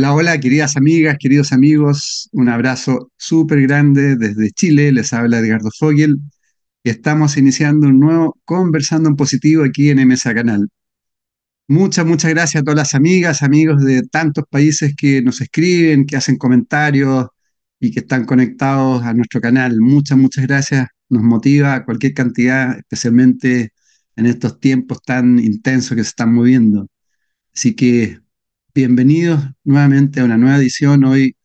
Hola, hola, queridas amigas, queridos amigos. Un abrazo súper grande desde Chile. Les habla Edgardo Fogel y estamos iniciando un nuevo Conversando en Positivo aquí en MSA Canal. Muchas, muchas gracias a todas las amigas, amigos de tantos países que nos escriben, que hacen comentarios y que están conectados a nuestro canal. Muchas, muchas gracias. Nos motiva cualquier cantidad, especialmente en estos tiempos tan intensos que se están moviendo. Así que bienvenidos nuevamente a una nueva edición. Hoy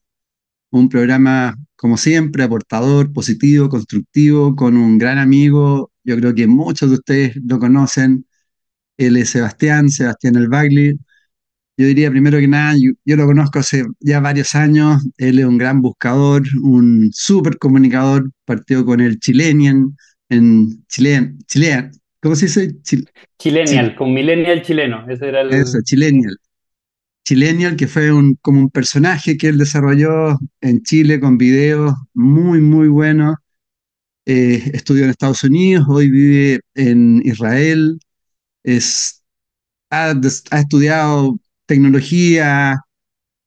un programa, como siempre, aportador, positivo, constructivo, con un gran amigo. Yo creo que muchos de ustedes lo conocen. Él es Sebastián, Sebastián El Bagli. Yo diría primero que nada, yo, yo lo conozco hace ya varios años. Él es un gran buscador, un súper comunicador. Partió con el Chilenian, en Chilean, Chilean, ¿cómo se dice? Chil- Chilenial, Chil- con Millennial chileno. Ese era eso, el. Chilenial. Chilenial, que fue un, como un personaje que él desarrolló en Chile con videos muy, muy buenos. Eh, estudió en Estados Unidos, hoy vive en Israel, es, ha, estudiado tecnología,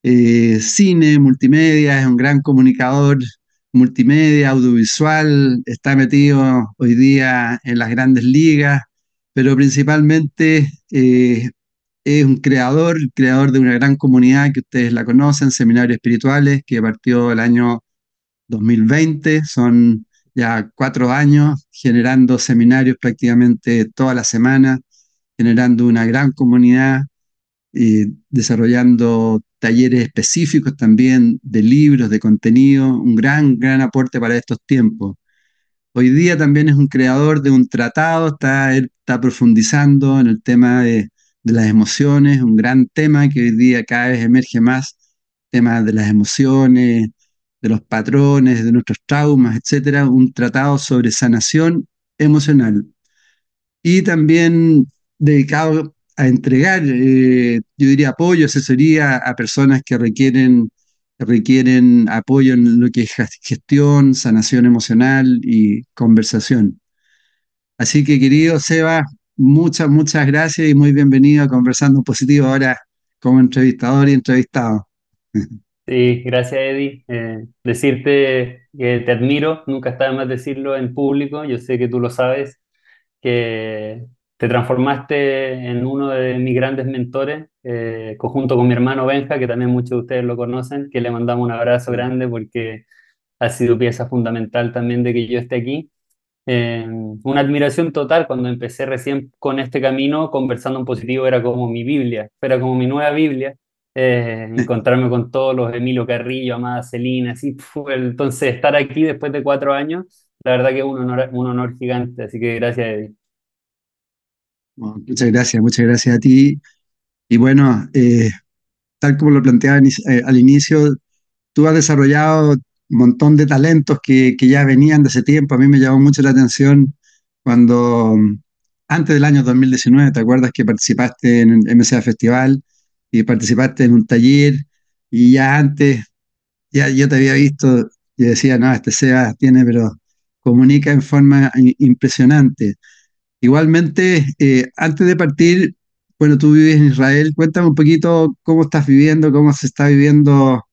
eh, cine, multimedia, es un gran comunicador multimedia, audiovisual, está metido hoy día en las grandes ligas, pero principalmente eh, es un creador, creador de una gran comunidad que ustedes la conocen, Seminarios Espirituales, que partió el año 2020, son ya cuatro años generando seminarios prácticamente toda la semana, generando una gran comunidad eh, desarrollando talleres específicos también de libros, de contenido, un gran, gran aporte para estos tiempos. Hoy día también es un creador de un tratado, está, él está profundizando en el tema de, de las emociones, un gran tema que hoy día cada vez emerge más, tema de las emociones, de los patrones, de nuestros traumas, etcétera, un tratado sobre sanación emocional y también dedicado a entregar, eh, yo diría, apoyo, asesoría a personas que requieren, requieren apoyo en lo que es ges- gestión, sanación emocional y conversación. Así que, querido Seba, muchas, muchas gracias y muy bienvenido a Conversando Positivo ahora como entrevistador y entrevistado. Sí, gracias, Eddie. Eh, decirte que te admiro, nunca está de más decirlo en público. Yo sé que tú lo sabes, que te transformaste en uno de mis grandes mentores, eh, conjunto con mi hermano Benja, que también muchos de ustedes lo conocen, que le mandamos un abrazo grande porque ha sido pieza fundamental también de que yo esté aquí. Eh, una admiración total cuando empecé recién con este camino, conversando en positivo era como mi Biblia, era como mi nueva Biblia. eh, encontrarme con todos los Emilio Carrillo, Amada Celina, así, entonces estar aquí después de cuatro años, la verdad que es un honor, un honor gigante, así que gracias, Eddie. Bueno, muchas gracias, muchas gracias a ti. Y bueno, eh, tal como lo planteaba eh, al inicio, tú has desarrollado montón de talentos que, que ya venían de ese tiempo. A mí me llamó mucho la atención cuando, antes del año 2019, ¿te acuerdas que participaste en el MCA Festival y participaste en un taller? Y ya antes, ya yo te había visto y decía, no, este SEA tiene, pero comunica en forma impresionante. Igualmente, eh, antes de partir, bueno, tú vives en Israel, cuéntame un poquito cómo estás viviendo, cómo se está viviendo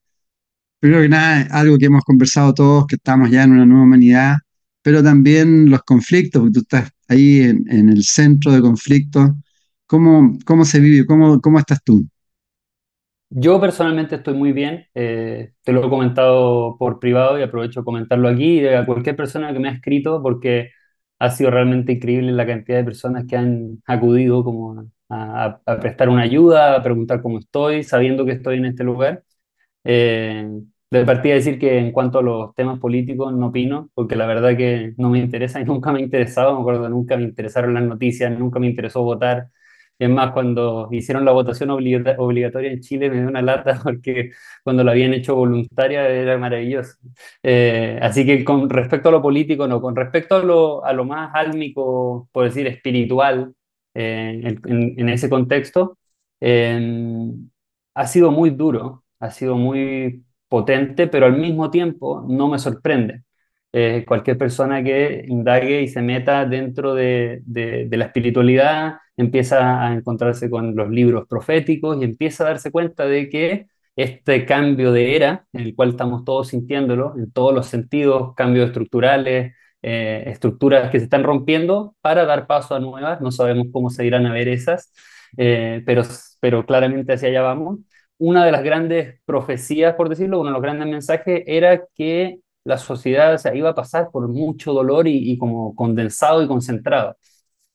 Primero que nada, algo que hemos conversado todos, que estamos ya en una nueva humanidad, pero también los conflictos, porque tú estás ahí en, el centro de conflictos. ¿Cómo, cómo se vive? ¿Cómo, cómo estás tú? Yo personalmente estoy muy bien, eh, te lo he comentado por privado y aprovecho de comentarlo aquí y a cualquier persona que me ha escrito porque ha sido realmente increíble la cantidad de personas que han acudido como a prestar una ayuda, a preguntar cómo estoy, sabiendo que estoy en este lugar. Eh, de partida decir que en cuanto a los temas políticos no opino, porque la verdad que no me interesa y nunca me ha interesado, me acuerdo, nunca me interesaron las noticias, nunca me interesó votar. Es más, cuando hicieron la votación obliga- obligatoria en Chile me dio una lata porque cuando la habían hecho voluntaria era maravilloso. Eh, así que con respecto a lo político, no, con respecto a lo, a lo más álmico, por decir, espiritual, eh, en, en- en ese contexto, eh, ha sido muy duro, ha sido muy potente, pero al mismo tiempo no me sorprende. Eh, cualquier persona que indague y se meta dentro de, de- de la espiritualidad empieza a encontrarse con los libros proféticos y empieza a darse cuenta de que este cambio de era en el cual estamos todos sintiéndolo en todos los sentidos, cambios estructurales, eh, estructuras que se están rompiendo para dar paso a nuevas. No sabemos cómo se irán a ver esas, eh, pero, pero claramente hacia allá vamos. Una de las grandes profecías, por decirlo, uno de los grandes mensajes era que la sociedad se iba a pasar por mucho dolor y, como condensado y concentrado.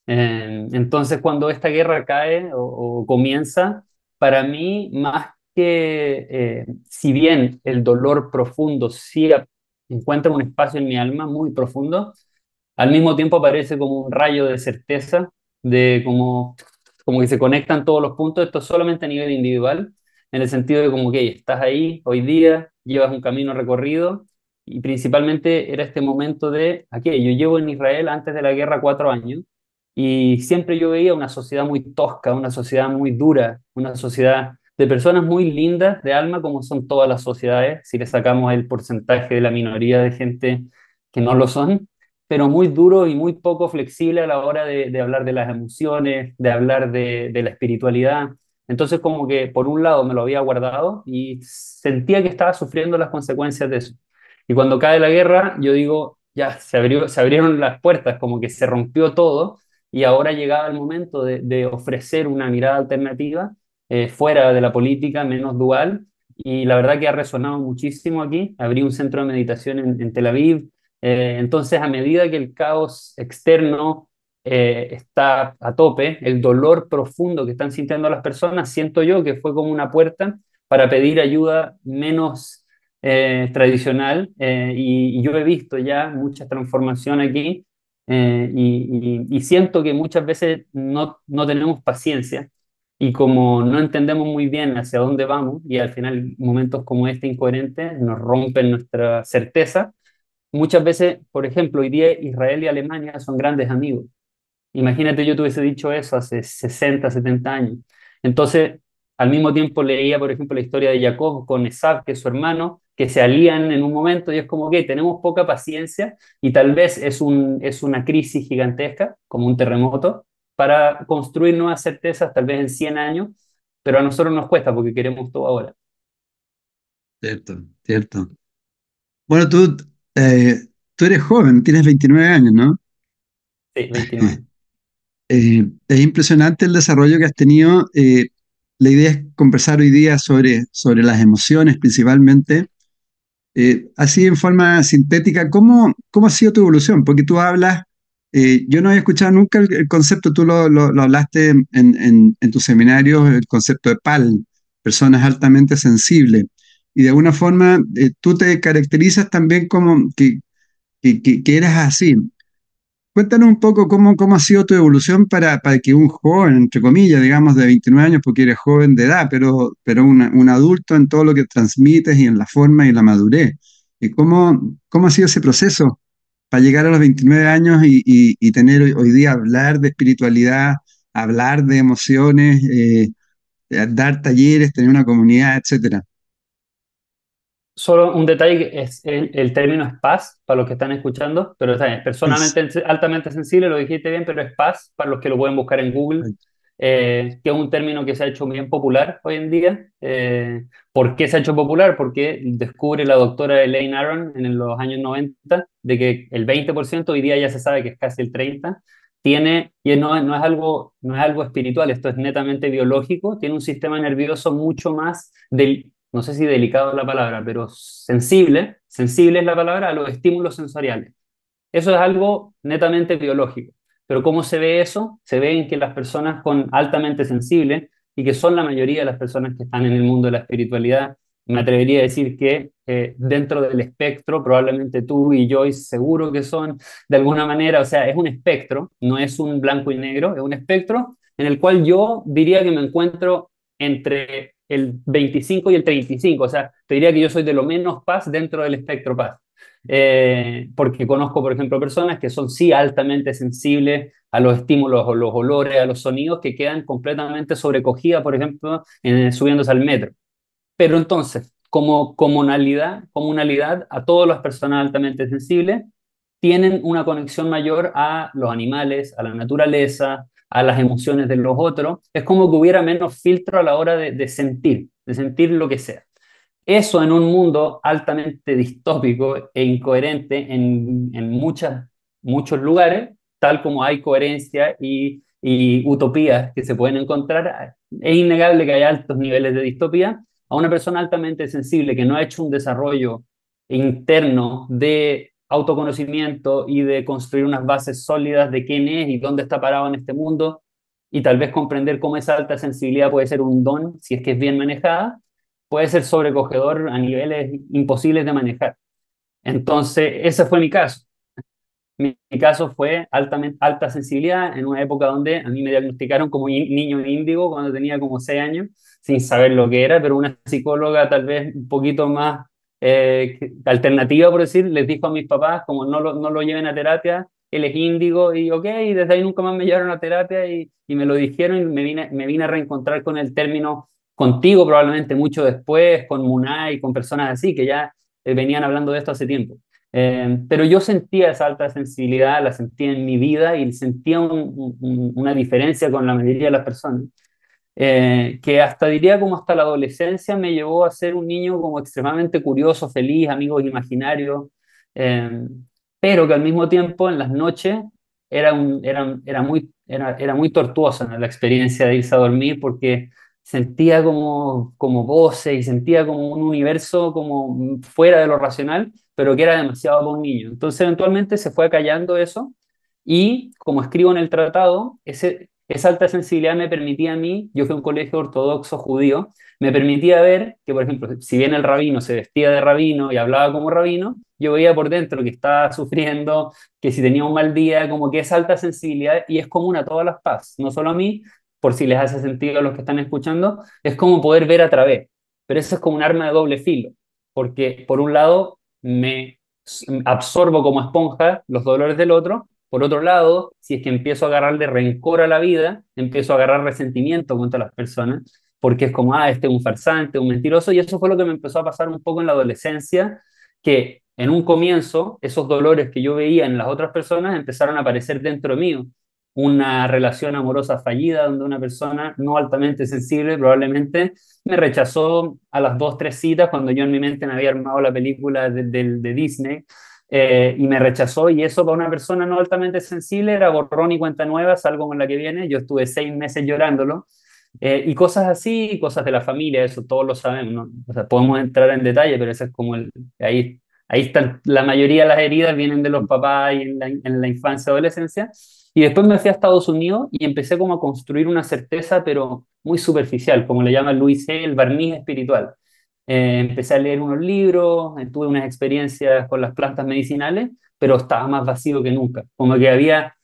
Eh, entonces, cuando esta guerra cae o, comienza, para mí, más que, eh, si bien el dolor profundo sí encuentra un espacio en mi alma muy profundo, al mismo tiempo aparece como un rayo de certeza, de como, como que se conectan todos los puntos, esto solamente a nivel individual, en el sentido de como que estás ahí hoy día, llevas un camino recorrido y principalmente era este momento de, aquí, yo llevo en Israel antes de la guerra cuatro años y siempre yo veía una sociedad muy tosca, una sociedad muy dura, una sociedad de personas muy lindas de alma como son todas las sociedades, si le sacamos el porcentaje de la minoría de gente que no lo son, pero muy duro y muy poco flexible a la hora de, hablar de las emociones, de hablar de, de la espiritualidad. Entonces como que por un lado me lo había guardado y sentía que estaba sufriendo las consecuencias de eso. Y cuando cae la guerra, yo digo, ya se, abrieron las puertas, como que se rompió todo y ahora llegaba el momento de, ofrecer una mirada alternativa eh, fuera de la política, menos dual. Y la verdad que ha resonado muchísimo aquí. Abrí un centro de meditación en, Tel Aviv. Eh, entonces, a medida que el caos externo eh, está a tope, el dolor profundo que están sintiendo las personas, siento yo que fue como una puerta para pedir ayuda menos eh, tradicional eh, y, yo he visto ya mucha transformación aquí eh, y, siento que muchas veces no, no tenemos paciencia y como no entendemos muy bien hacia dónde vamos y al final momentos como este incoherente nos rompen nuestra certeza, muchas veces, por ejemplo, hoy día Israel y Alemania son grandes amigos. Imagínate yo tuviese dicho eso hace 60, 70 años. Entonces, al mismo tiempo leía, por ejemplo, la historia de Jacob con Esab, que es su hermano, que se alían en un momento y es como que tenemos poca paciencia y tal vez es, un, es una crisis gigantesca, como un terremoto, para construir nuevas certezas tal vez en 100 años, pero a nosotros nos cuesta porque queremos todo ahora. Cierto, cierto. Bueno, tú, eh, tú eres joven, tienes 29 años, ¿no? Sí, 29. Eh, es impresionante el desarrollo que has tenido. Eh, la idea es conversar hoy día sobre, sobre las emociones principalmente eh, así en forma sintética, ¿cómo, ¿cómo ha sido tu evolución? Porque tú hablas, eh, yo no había escuchado nunca el, concepto, tú lo, lo, hablaste en, en, en tus seminarios, el concepto de PAL, personas altamente sensibles. Y de alguna forma eh, tú te caracterizas también como que, que, que, que eres así. Cuéntanos un poco cómo, cómo ha sido tu evolución para, para que un joven, entre comillas, digamos, de 29 años, porque eres joven de edad, pero, pero un adulto en todo lo que transmites y en la forma y la madurez. ¿Y cómo, cómo ha sido ese proceso para llegar a los 29 años y, y, tener hoy, día hablar de espiritualidad, hablar de emociones, eh, dar talleres, tener una comunidad, etcétera? Solo un detalle, es el, término es paz para los que están escuchando, pero está personalmente altamente sensible, lo dijiste bien, pero es paz para los que lo pueden buscar en Google, eh, que es un término que se ha hecho bien popular hoy en día. Eh, ¿Por qué se ha hecho popular? Porque descubre la doctora Elaine Aron en los años 90 de que el 20%, hoy día ya se sabe que es casi el 30%, tiene, y no, no, es algo, no es algo espiritual, esto es netamente biológico, tiene un sistema nervioso mucho más del, no sé si delicado es la palabra, pero sensible, sensible es la palabra a los estímulos sensoriales. Eso es algo netamente biológico. Pero ¿cómo se ve eso? Se ve en que las personas con altamente sensibles, y que son la mayoría de las personas que están en el mundo de la espiritualidad, me atrevería a decir que eh, dentro del espectro, probablemente tú y Joyce seguro que son de alguna manera, o sea, es un espectro, no es un blanco y negro, es un espectro en el cual yo diría que me encuentro entre el 25 y el 35. O sea, te diría que yo soy de lo menos paz dentro del espectro paz. Eh, porque conozco, por ejemplo, personas que son sí altamente sensibles a los estímulos o los olores, a los sonidos, que quedan completamente sobrecogidas, por ejemplo, en, subiéndose al metro. Pero entonces, como comunalidad, comunalidad, a todas las personas altamente sensibles tienen una conexión mayor a los animales, a la naturaleza, a las emociones de los otros, es como que hubiera menos filtro a la hora de, sentir, de sentir lo que sea. Eso en un mundo altamente distópico e incoherente en, en muchas, muchos lugares, tal como hay coherencia y, y utopías que se pueden encontrar, es innegable que hay altos niveles de distopía. A una persona altamente sensible que no ha hecho un desarrollo interno de autoconocimiento y de construir unas bases sólidas de quién es y dónde está parado en este mundo, y tal vez comprender cómo esa alta sensibilidad puede ser un don si es que es bien manejada, puede ser sobrecogedor a niveles imposibles de manejar. Entonces, ese fue mi caso. Mi, caso fue altamente, alta sensibilidad en una época donde a mí me diagnosticaron como niño índigo cuando tenía como 6 años, sin saber lo que era, pero una psicóloga tal vez un poquito más eh, alternativa, por decir, les dijo a mis papás como no lo, no lo lleven a terapia, él es índigo y ok, y desde ahí nunca más me llevaron a terapia y, y me lo dijeron y me vine, me vine a reencontrar con el término contigo probablemente mucho después, con Munay, con personas así que ya eh, venían hablando de esto hace tiempo. Eh, pero yo sentía esa alta sensibilidad, la sentía en mi vida y sentía una diferencia con la mayoría de las personas. Eh, que hasta diría como hasta la adolescencia me llevó a ser un niño como extremadamente curioso, feliz, amigos imaginarios, eh, pero que al mismo tiempo en las noches era, era, era, muy, era, era muy tortuosa la experiencia de irse a dormir porque sentía como, como voces y sentía como un universo como fuera de lo racional, pero que era demasiado para un niño. Entonces eventualmente se fue callando eso y como escribo en el tratado, ese, esa alta sensibilidad me permitía a mí, yo fui a un colegio ortodoxo judío, me permitía ver que, por ejemplo, si bien el rabino se vestía de rabino y hablaba como rabino, yo veía por dentro que estaba sufriendo, que si tenía un mal día, como que esa alta sensibilidad, y es común a todas las paz, no solo a mí, por si les hace sentido a los que están escuchando, es como poder ver a través. Pero eso es como un arma de doble filo, porque por un lado me absorbo como esponja los dolores del otro, por otro lado, si es que empiezo a agarrarle rencor a la vida, empiezo a agarrar resentimiento contra las personas, porque es como, ah, este es un farsante, un mentiroso, y eso fue lo que me empezó a pasar un poco en la adolescencia, que en un comienzo esos dolores que yo veía en las otras personas empezaron a aparecer dentro mío. Una relación amorosa fallida donde una persona no altamente sensible probablemente me rechazó a las dos, tres citas cuando yo en mi mente me había armado la película de, de Disney eh, y me rechazó y eso para una persona no altamente sensible era borrón y cuenta nueva, salgo con la que viene, yo estuve seis meses llorándolo eh, y cosas así, cosas de la familia, eso todos lo sabemos, ¿no? o sea, podemos entrar en detalle, pero eso es como el, ahí, ahí están, la mayoría de las heridas vienen de los papás y en la, en la infancia, adolescencia, y después me fui a Estados Unidos y empecé como a construir una certeza, pero muy superficial, como le llama Luis C., el barniz espiritual. Eh, empecé a leer unos libros, tuve unas experiencias con las plantas medicinales, pero estaba más vacío que nunca. Como que había,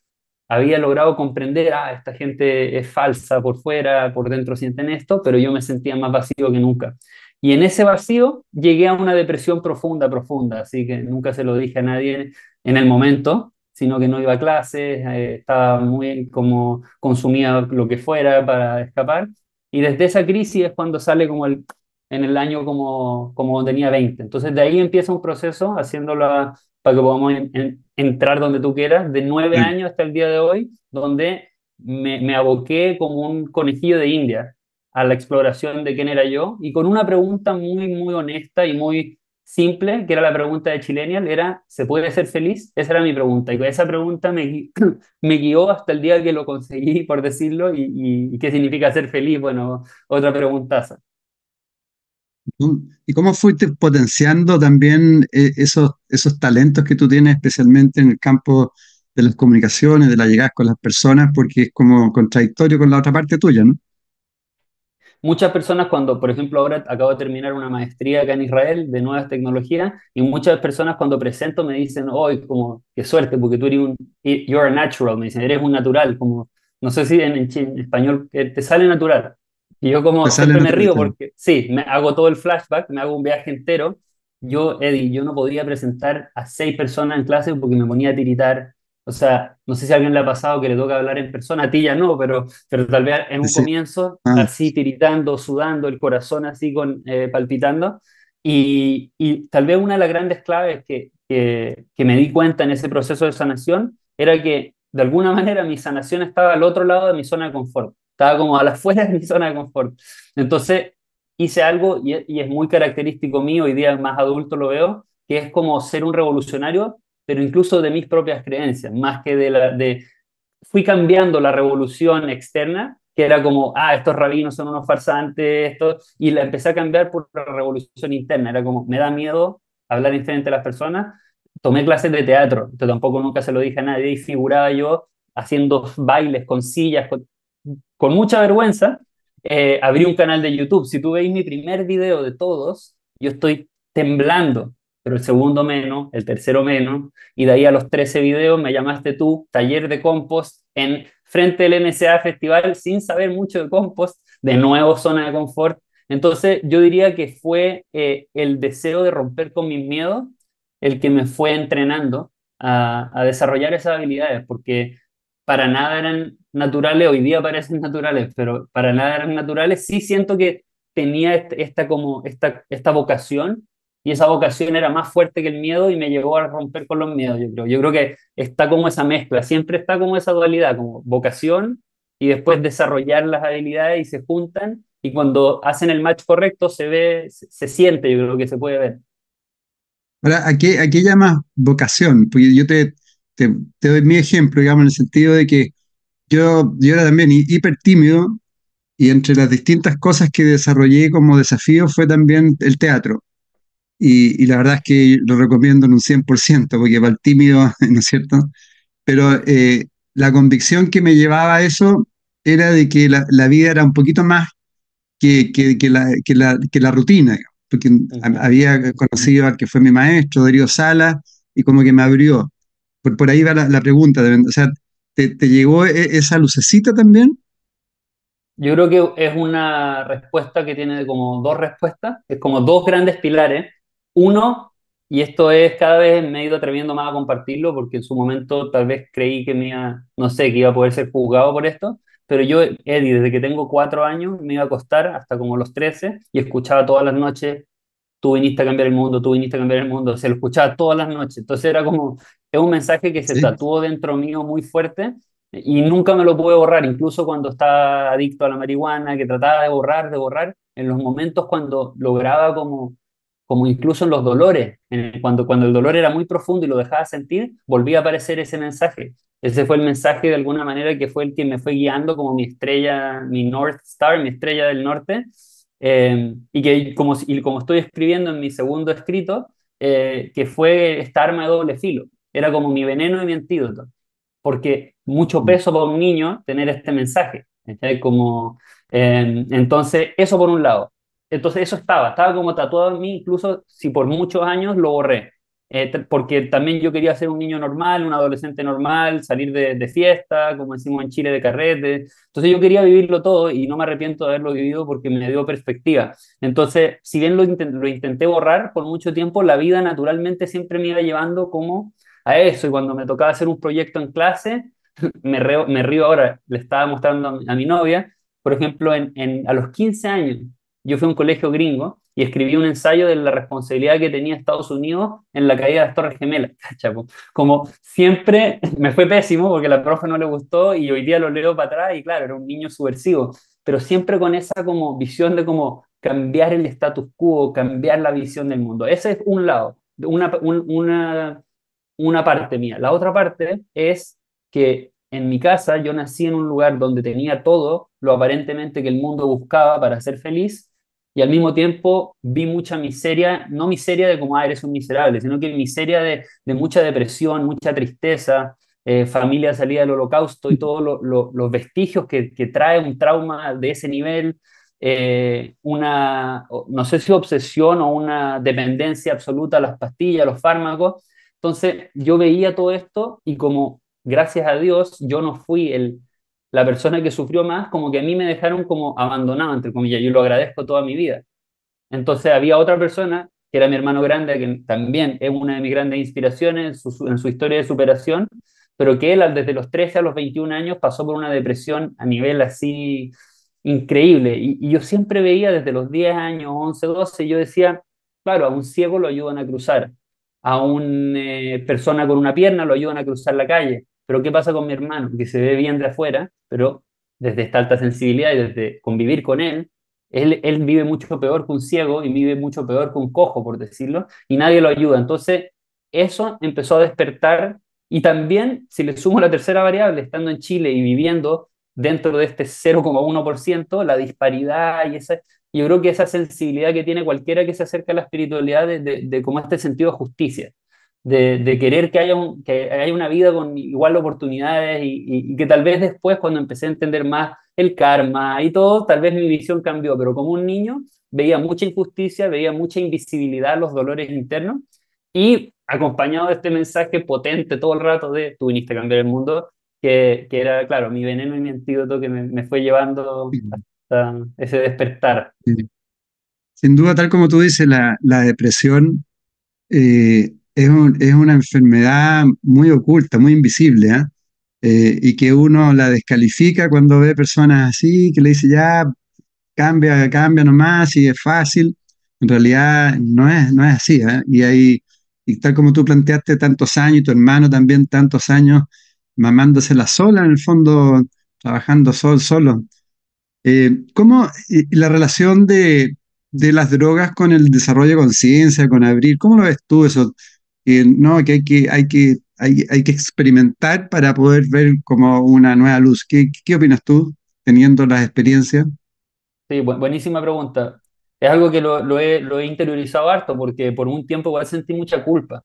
había logrado comprender, ah, esta gente es falsa por fuera, por dentro sienten esto, pero yo me sentía más vacío que nunca. Y en ese vacío llegué a una depresión profunda, profunda, así que nunca se lo dije a nadie en el momento, sino que no iba a clases, eh, estaba muy como consumía lo que fuera para escapar. Y desde esa crisis es cuando sale como el, en el año como, como tenía 20. Entonces de ahí empieza un proceso haciéndolo para que podamos entrar donde tú quieras, de nueve años hasta el día de hoy, donde me, me aboqué como un conejillo de India a la exploración de quién era yo y con una pregunta muy, muy honesta y muy simple, que era la pregunta de Chilenial, era, ¿se puede ser feliz? Esa era mi pregunta. Y esa pregunta me, me guió hasta el día que lo conseguí, por decirlo, y, y, y, qué significa ser feliz. Bueno, otra preguntaza. ¿Y cómo fuiste potenciando también eh, esos, esos talentos que tú tienes, especialmente en el campo de las comunicaciones, de la llegada con las personas, porque es como contradictorio con la otra parte tuya, ¿no? Muchas personas cuando, por ejemplo, ahora acabo de terminar una maestría acá en Israel de nuevas tecnologías y muchas personas cuando presento me dicen, hoy como, qué suerte, porque tú eres un, you're a natural, me dicen, eres un natural, como, no sé si en, en español eh, te sale natural. Y yo como siempre me río porque, sí, me hago todo el flashback, me hago un viaje entero. Yo, Eddie, yo no podía presentar a seis personas en clase porque me ponía a tiritar. O sea, no sé si a alguien le ha pasado que le toca hablar en persona, a ti ya no, pero, pero tal vez en un comienzo, ah. así tiritando, sudando, el corazón así con, eh, palpitando. Y, y, tal vez una de las grandes claves que, que, que me di cuenta en ese proceso de sanación era que de alguna manera mi sanación estaba al otro lado de mi zona de confort estaba como a las afuera de mi zona de confort. Entonces, hice algo y, y es muy característico mío, hoy día más adulto lo veo, que es como ser un revolucionario, pero incluso de mis propias creencias, más que de la... De, fui cambiando la revolución externa, que era como, ah, estos rabinos son unos farsantes, esto, y la empecé a cambiar por la revolución interna, era como, me da miedo hablar en frente a las personas, tomé clases de teatro, esto tampoco nunca se lo dije a nadie, y figuraba yo haciendo bailes con sillas, con, con mucha vergüenza, eh, abrí un canal de YouTube. Si tú veis mi primer video de todos, yo estoy temblando, pero el segundo menos, el tercero menos, y de ahí a los 13 videos me llamaste tú, taller de compost en frente del NSA Festival, sin saber mucho de compost, de nuevo zona de confort. Entonces yo diría que fue eh, el deseo de romper con mis miedos el que me fue entrenando a desarrollar esas habilidades, porque para nada eran naturales, hoy día parecen naturales, pero para nada eran naturales, sí siento que tenía esta, como, esta, esta vocación y esa vocación era más fuerte que el miedo y me llevó a romper con los miedos, yo creo. Yo creo que está como esa mezcla, siempre está como esa dualidad, como vocación y después desarrollar las habilidades y se juntan y cuando hacen el match correcto se ve, se, siente, yo creo que se puede ver. Ahora, ¿a qué, a qué llamas vocación? Porque yo te, te, doy mi ejemplo, digamos, en el sentido de que yo, yo era también hiper tímido y entre las distintas cosas que desarrollé como desafío fue también el teatro. Y, y la verdad es que lo recomiendo en un 100%, porque para el tímido, ¿no es cierto? Pero eh, la convicción que me llevaba a eso era de que la, la vida era un poquito más que, que, que, la, que, la, que la rutina, porque había conocido al que fue mi maestro, Darío Sala, y como que me abrió. Por, ahí va la, pregunta. O sea, ¿te, llegó e, esa lucecita también? Yo creo que es una respuesta que tiene como dos respuestas, es como dos grandes pilares. Uno, y esto es cada vez me he ido atreviendo más a compartirlo porque en su momento tal vez creí que me iba, no sé, que iba a poder ser juzgado por esto, pero yo, Eddie, desde que tengo cuatro años me iba a acostar hasta como los trece y escuchaba todas las noches tú viniste a cambiar el mundo, tú viniste a cambiar el mundo, se lo escuchaba todas las noches. Entonces era como, es un mensaje que se tatuó dentro mío muy fuerte y nunca me lo pude borrar, incluso cuando estaba adicto a la marihuana, que trataba de borrar, de borrar, en los momentos cuando lograba como, como incluso en los dolores, cuando, cuando el dolor era muy profundo y lo dejaba sentir, volvía a aparecer ese mensaje. Ese fue el mensaje de alguna manera que fue el que me fue guiando como mi estrella, mi North Star, mi estrella del norte, eh, y que como, y como estoy escribiendo en mi segundo escrito, eh, que fue esta arma de doble filo. Era como mi veneno y mi antídoto. Porque mucho peso para un niño tener este mensaje. Como, eh, entonces, eso por un lado. Entonces, eso estaba, estaba como tatuado en mí, incluso si por muchos años lo borré. Eh, porque también yo quería ser un niño normal, un adolescente normal, salir de, fiesta, como decimos en Chile, de carrete. Entonces yo quería vivirlo todo y no me arrepiento de haberlo vivido porque me dio perspectiva. Entonces, si bien lo, lo intenté borrar por mucho tiempo, la vida naturalmente siempre me iba llevando como a eso. Y cuando me tocaba hacer un proyecto en clase, me, me río ahora, le estaba mostrando a mi, novia, por ejemplo, en, a los 15 años, yo fui a un colegio gringo y escribí un ensayo de la responsabilidad que tenía Estados Unidos en la caída de las Torres Gemelas. Como siempre me fue pésimo porque la profe no le gustó y hoy día lo leo para atrás y claro, era un niño subversivo, pero siempre con esa como visión de como cambiar el status quo, cambiar la visión del mundo. Ese es un lado, una, una, una parte mía. La otra parte es que en mi casa yo nací en un lugar donde tenía todo lo aparentemente que el mundo buscaba para ser feliz y al mismo tiempo vi mucha miseria, no miseria de como, ah, eres un miserable, sino que miseria de, de mucha depresión, mucha tristeza, eh, familia salida del holocausto y todos los vestigios que, que, trae un trauma de ese nivel, eh, una, no sé si obsesión o una dependencia absoluta a las pastillas, a los fármacos. Entonces yo veía todo esto y como, gracias a Dios, yo no fui el, la persona que sufrió más, como que a mí me dejaron como abandonado, entre comillas, yo lo agradezco toda mi vida. Entonces había otra persona, que era mi hermano grande, que también es una de mis grandes inspiraciones en su, historia de superación, pero que él desde los 13 a los 21 años pasó por una depresión a nivel así increíble. Y, yo siempre veía desde los 10 años, 11, 12, yo decía, claro, a un ciego lo ayudan a cruzar, a una eh, persona con una pierna lo ayudan a cruzar la calle, pero ¿qué pasa con mi hermano? Que se ve bien de afuera, pero desde esta alta sensibilidad y desde convivir con él, él, él vive mucho peor que un ciego y vive mucho peor que un cojo, por decirlo, y nadie lo ayuda. Entonces, eso empezó a despertar y también, si le sumo la tercera variable, estando en Chile y viviendo dentro de este 0,1%, la disparidad y esa, yo creo que esa sensibilidad que tiene cualquiera que se acerca a la espiritualidad de, de, de como este sentido de justicia de, querer que haya, que haya una vida con igual oportunidades y, que tal vez después cuando empecé a entender más el karma y todo, tal vez mi visión cambió, pero como un niño veía mucha injusticia, veía mucha invisibilidad, los dolores internos y acompañado de este mensaje potente todo el rato de tú viniste a cambiar el mundo, que, que era, claro, mi veneno y mi antídoto que me, me fue llevando ese despertar. Sin duda, tal como tú dices, la, la depresión eh, es, una enfermedad muy oculta, muy invisible, ¿ah? eh, y que uno la descalifica cuando ve personas así, que le dice ya, cambia, cambia nomás, y es fácil. En realidad no es, no es así, ¿ah? Y hay, y tal como tú planteaste tantos años, y tu hermano también tantos años, mamándosela sola, en el fondo, trabajando sol, solo. Eh, ¿Cómo la relación de, de las drogas con el desarrollo de conciencia, con abrir, cómo lo ves tú eso? no, que hay que, hay que, hay, hay, que experimentar para poder ver como una nueva luz. ¿Qué, qué opinas tú, teniendo las experiencias? Sí, buenísima pregunta. Es algo que lo, lo, he, lo he interiorizado harto, porque por un tiempo igual sentí mucha culpa,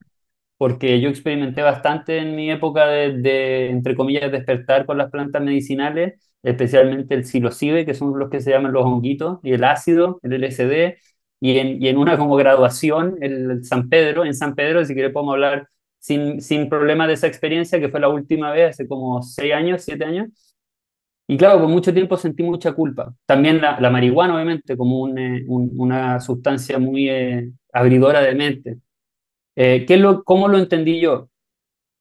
porque yo experimenté bastante en mi época de, de entre comillas, despertar con las plantas medicinales, especialmente el psilocibe, que son los que se llaman los honguitos, y el ácido, el LSD, y en, en una como graduación, el San Pedro, en San Pedro, si quiere podemos hablar sin, sin problema de esa experiencia, que fue la última vez, hace como seis años, siete años. Y claro, por mucho tiempo sentí mucha culpa. También la, marihuana, obviamente, como un, eh, una sustancia muy eh, abridora de mente. Eh, ¿qué lo, ¿Cómo lo entendí yo?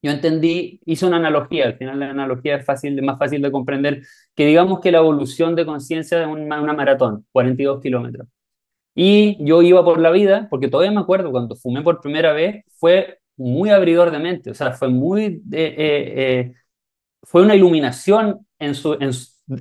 Yo entendí, hice una analogía, al final la analogía es fácil, más fácil de comprender, que digamos que la evolución de conciencia es una, una maratón, 42 kilómetros. Y yo iba por la vida, porque todavía me acuerdo cuando fumé por primera vez, fue muy abridor de mente, o sea, fue muy, eh, eh, fue una iluminación en su,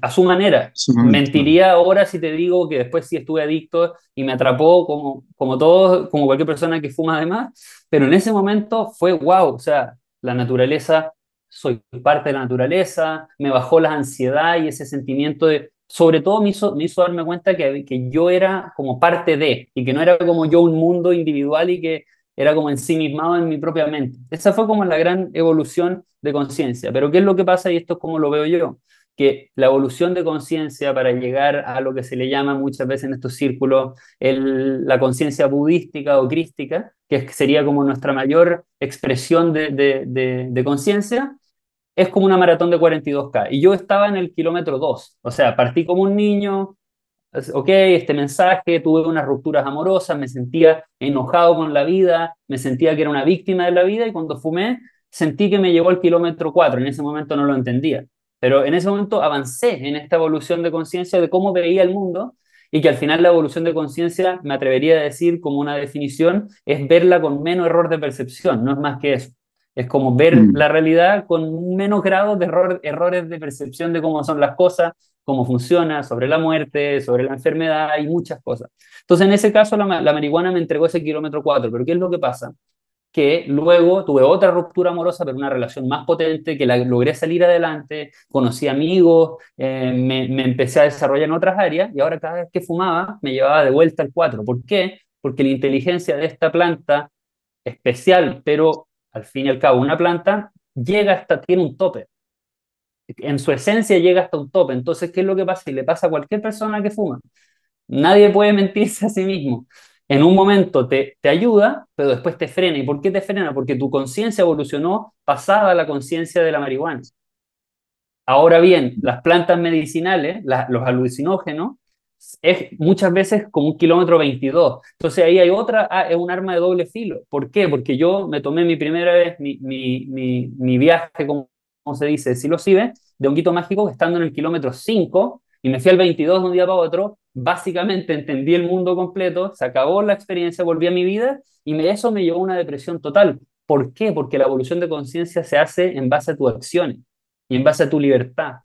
a su manera. Mentiría ahora si te digo que después sí estuve adicto y me atrapó como, como todo, como cualquier persona que fuma además, pero en ese momento fue wow, o sea, la naturaleza, soy parte de la naturaleza, me bajó la ansiedad y ese sentimiento de sobre todo me hizo, me hizo darme cuenta que, que yo era como parte de, y que no era como yo un mundo individual y que era como ensimismado en mi propia mente. Esa fue como la gran evolución de conciencia. Pero ¿qué es lo que pasa? Y esto es como lo veo yo, que la evolución de conciencia para llegar a lo que se le llama muchas veces en estos círculos la conciencia budística o crística, que sería como nuestra mayor expresión de, de conciencia, es como una maratón de 42K. Y yo estaba en el kilómetro 2, o sea, partí como un niño, ok, este mensaje, tuve unas rupturas amorosas, me sentía enojado con la vida, me sentía que era una víctima de la vida y cuando fumé sentí que me llegó al kilómetro 4, en ese momento no lo entendía, pero en ese momento avancé en esta evolución de conciencia de cómo veía el mundo y que al final la evolución de conciencia, me atrevería a decir como una definición, es verla con menos error de percepción, no es más que eso. Es como ver mm. la realidad con menos grados de errores de percepción de cómo son las cosas, cómo funciona, sobre la muerte, sobre la enfermedad y muchas cosas. Entonces, en ese caso, la, marihuana me entregó ese kilómetro 4, pero ¿qué es lo que pasa? Que luego tuve otra ruptura amorosa, pero una relación más potente, que la logré salir adelante, conocí amigos, eh, me, me empecé a desarrollar en otras áreas y ahora cada vez que fumaba me llevaba de vuelta al 4. ¿Por qué? Porque la inteligencia de esta planta especial, pero al fin y al cabo, una planta llega hasta, tiene un tope. En su esencia llega hasta un tope. Entonces, ¿qué es lo que pasa? Y le pasa a cualquier persona que fuma. Nadie puede mentirse a sí mismo. En un momento te, te ayuda, pero después te frena. ¿Y por qué te frena? Porque tu conciencia evolucionó pasada la conciencia de la marihuana. Ahora bien, las plantas medicinales, los alucinógenos, es muchas veces como un kilómetro 22. Entonces ahí hay otra, ah, es un arma de doble filo. ¿Por qué? Porque yo me tomé mi primera vez, mi, mi, mi, mi viaje, como se dice, si lo sigue, de un quito mágico estando en el kilómetro 5 y me fui al 22 de un día para otro, básicamente entendí el mundo completo, se acabó la experiencia, volví a mi vida y me, eso me llevó a una depresión total. ¿Por qué? Porque la evolución de conciencia se hace en base a tus acciones y en base a tu libertad.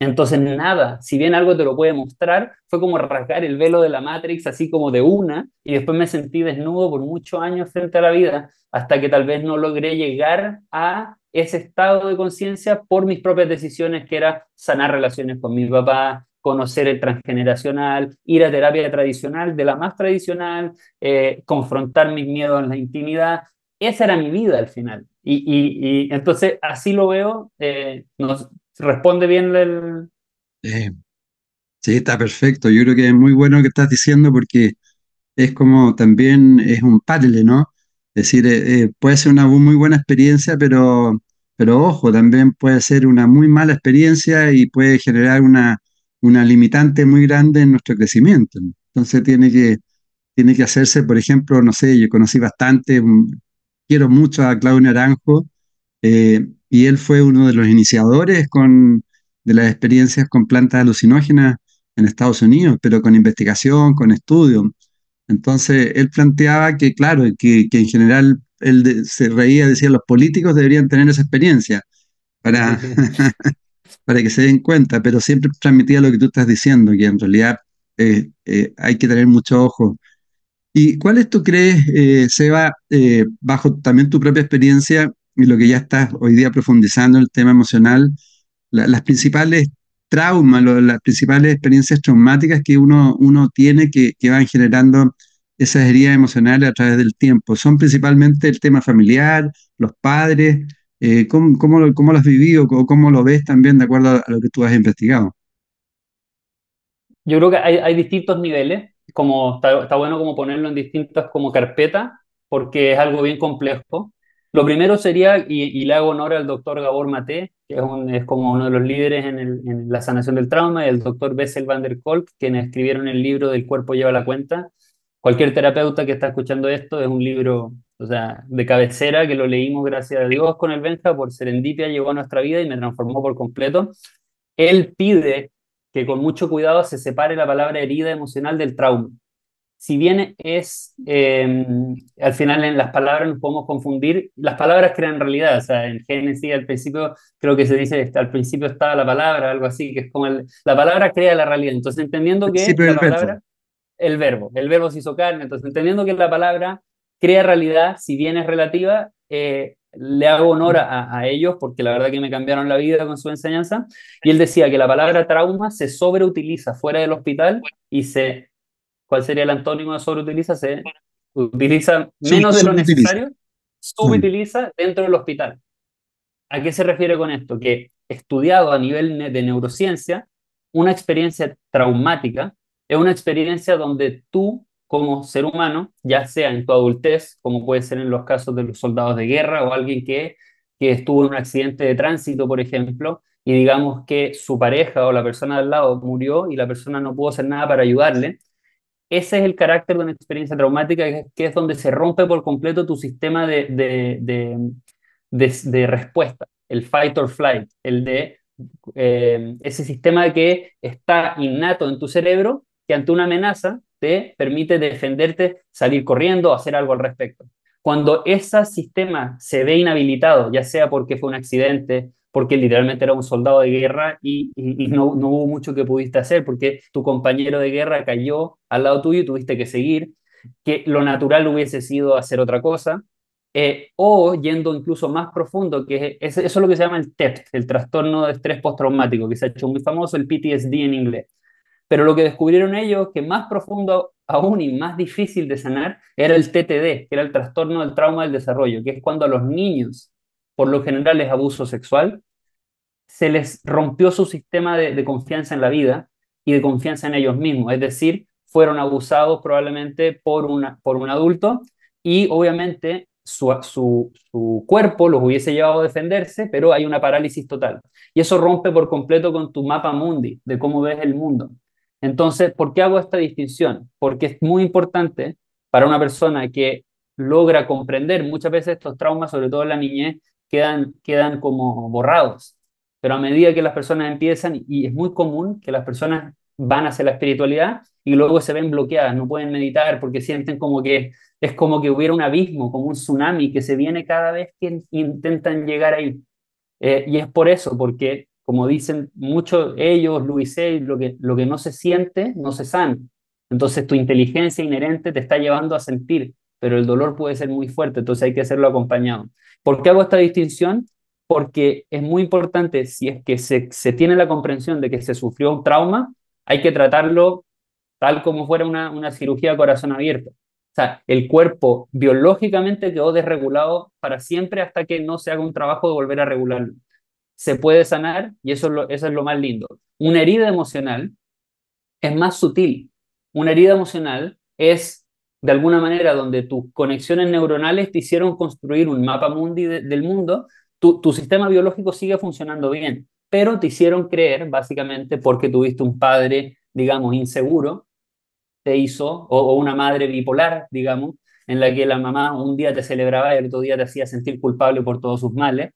Entonces nada, si bien algo te lo puede mostrar, fue como rasgar el velo de la Matrix así como de una y después me sentí desnudo por muchos años frente a la vida hasta que tal vez no logré llegar a ese estado de conciencia por mis propias decisiones que era sanar relaciones con mi papá, conocer el transgeneracional, ir a terapia tradicional, de la más tradicional, eh, confrontar mis miedos en la intimidad. Esa era mi vida al final. Y, entonces así lo veo, eh, nos responde bien el... sí, está perfecto. Yo creo que es muy bueno lo que estás diciendo porque es como también es un puzzle, ¿no? Es decir, eh, puede ser una muy buena experiencia, pero, pero ojo, también puede ser una muy mala experiencia y puede generar una, una limitante muy grande en nuestro crecimiento. Entonces tiene que, tiene que hacerse, por ejemplo, no sé, yo conocí bastante, quiero mucho a Claudio Naranjo, eh, y él fue uno de los iniciadores con, de las experiencias con plantas alucinógenas en Estados Unidos, pero con investigación, con estudio. Entonces, él planteaba que, claro, que, en general él se reía, decía, los políticos deberían tener esa experiencia para, para que se den cuenta, pero siempre transmitía lo que tú estás diciendo, que en realidad eh, eh, hay que tener mucho ojo ¿Y cuáles tú crees, eh, Seba, eh, bajo también tu propia experiencia y lo que ya estás hoy día profundizando el tema emocional, las principales traumas, las principales experiencias traumáticas que uno, uno tiene que, que van generando esas heridas emocionales a través del tiempo? ¿Son principalmente el tema familiar, los padres? Eh, ¿cómo, cómo, cómo, lo has vivido o cómo lo ves también de acuerdo a lo que tú has investigado? Yo creo que hay, hay distintos niveles como está, bueno como ponerlo en distintas como carpetas, porque es algo bien complejo. Lo primero sería, y, le hago honor al doctor Gabor Mate, que es, es como uno de los líderes en, en, la sanación del trauma, y el doctor Bessel van der Kolk, quienes escribieron el libro del cuerpo lleva la cuenta. Cualquier terapeuta que está escuchando esto es un libro o sea, de cabecera que lo leímos gracias a Dios con el Benja, por serendipia llegó a nuestra vida y me transformó por completo. Él pide que con mucho cuidado se separe la palabra herida emocional del trauma. Si bien es, em, al final en las palabras nos podemos confundir, las palabras crean realidad, o sea, en Génesis al principio creo que se dice, al principio estaba la palabra, algo así, que es como la palabra crea la realidad, entonces entendiendo que la palabra, el verbo, el verbo se hizo carne, entonces entendiendo que la palabra crea realidad, si bien es relativa, eh, le hago honor a, ellos porque la verdad que me cambiaron la vida con su enseñanza. Y él decía que la palabra trauma se sobreutiliza fuera del hospital y se, ¿cuál sería el antónimo de sobreutiliza? Se utiliza menos de lo necesario, subutiliza dentro del hospital. ¿A qué se refiere con esto? Que estudiado a nivel de neurociencia, una experiencia traumática es una experiencia donde tú como ser humano, ya sea en tu adultez, como puede ser en los casos de los soldados de guerra o alguien que, que estuvo en un accidente de tránsito, por ejemplo, y digamos que su pareja o la persona al lado murió y la persona no pudo hacer nada para ayudarle. Ese es el carácter de una experiencia traumática, que es donde se rompe por completo tu sistema de, de, de, respuesta, el fight or flight, el de eh, ese sistema que está innato en tu cerebro, que ante una amenaza te permite defenderte, salir corriendo hacer algo al respecto. Cuando ese sistema se ve inhabilitado, ya sea porque fue un accidente, porque literalmente era un soldado de guerra y, no, no, hubo mucho que pudiste hacer, porque tu compañero de guerra cayó al lado tuyo y tuviste que seguir, que lo natural hubiese sido hacer otra cosa, eh, o yendo incluso más profundo, que es, eso es lo que se llama el TEPT, el trastorno de estrés postraumático, que se ha hecho muy famoso, el PTSD en inglés. Pero lo que descubrieron ellos, que más profundo aún y más difícil de sanar, era el TTD, que era el trastorno del trauma del desarrollo, que es cuando a los niños, por lo general es abuso sexual, se les rompió su sistema de, confianza en la vida y de confianza en ellos mismos. Es decir, fueron abusados probablemente por, una, por un adulto y obviamente su, su, su, cuerpo los hubiese llevado a defenderse, pero hay una parálisis total. Y eso rompe por completo con tu mapa mundi, de cómo ves el mundo. Entonces, ¿por qué hago esta distinción? Porque es muy importante para una persona que logra comprender, muchas veces estos traumas, sobre todo en la niñez, quedan, quedan como borrados. Pero a medida que las personas empiezan, y es muy común que las personas van hacia la espiritualidad y luego se ven bloqueadas, no pueden meditar porque sienten como que es como que hubiera un abismo, como un tsunami que se viene cada vez que intentan llegar ahí. Eh, y es por eso, porque como dicen muchos ellos, Luis lo que, no se siente, no se sana. Entonces tu inteligencia inherente te está llevando a sentir, pero el dolor puede ser muy fuerte, entonces hay que hacerlo acompañado. ¿Por qué hago esta distinción? Porque es muy importante, si es que se, tiene la comprensión de que se sufrió un trauma, hay que tratarlo tal como fuera una, una cirugía a corazón abierto. O sea, el cuerpo biológicamente quedó desregulado para siempre hasta que no se haga un trabajo de volver a regularlo se puede sanar y eso es, lo, es lo más lindo. Una herida emocional es más sutil. Una herida emocional es de alguna manera donde tus conexiones neuronales te hicieron construir un mapa mundi del mundo, tu, tu sistema biológico sigue funcionando bien, pero te hicieron creer, básicamente, porque tuviste un padre, digamos, inseguro, te hizo, o, o, una madre bipolar, digamos, en la que la mamá un día te celebraba y el otro día te hacía sentir culpable por todos sus males,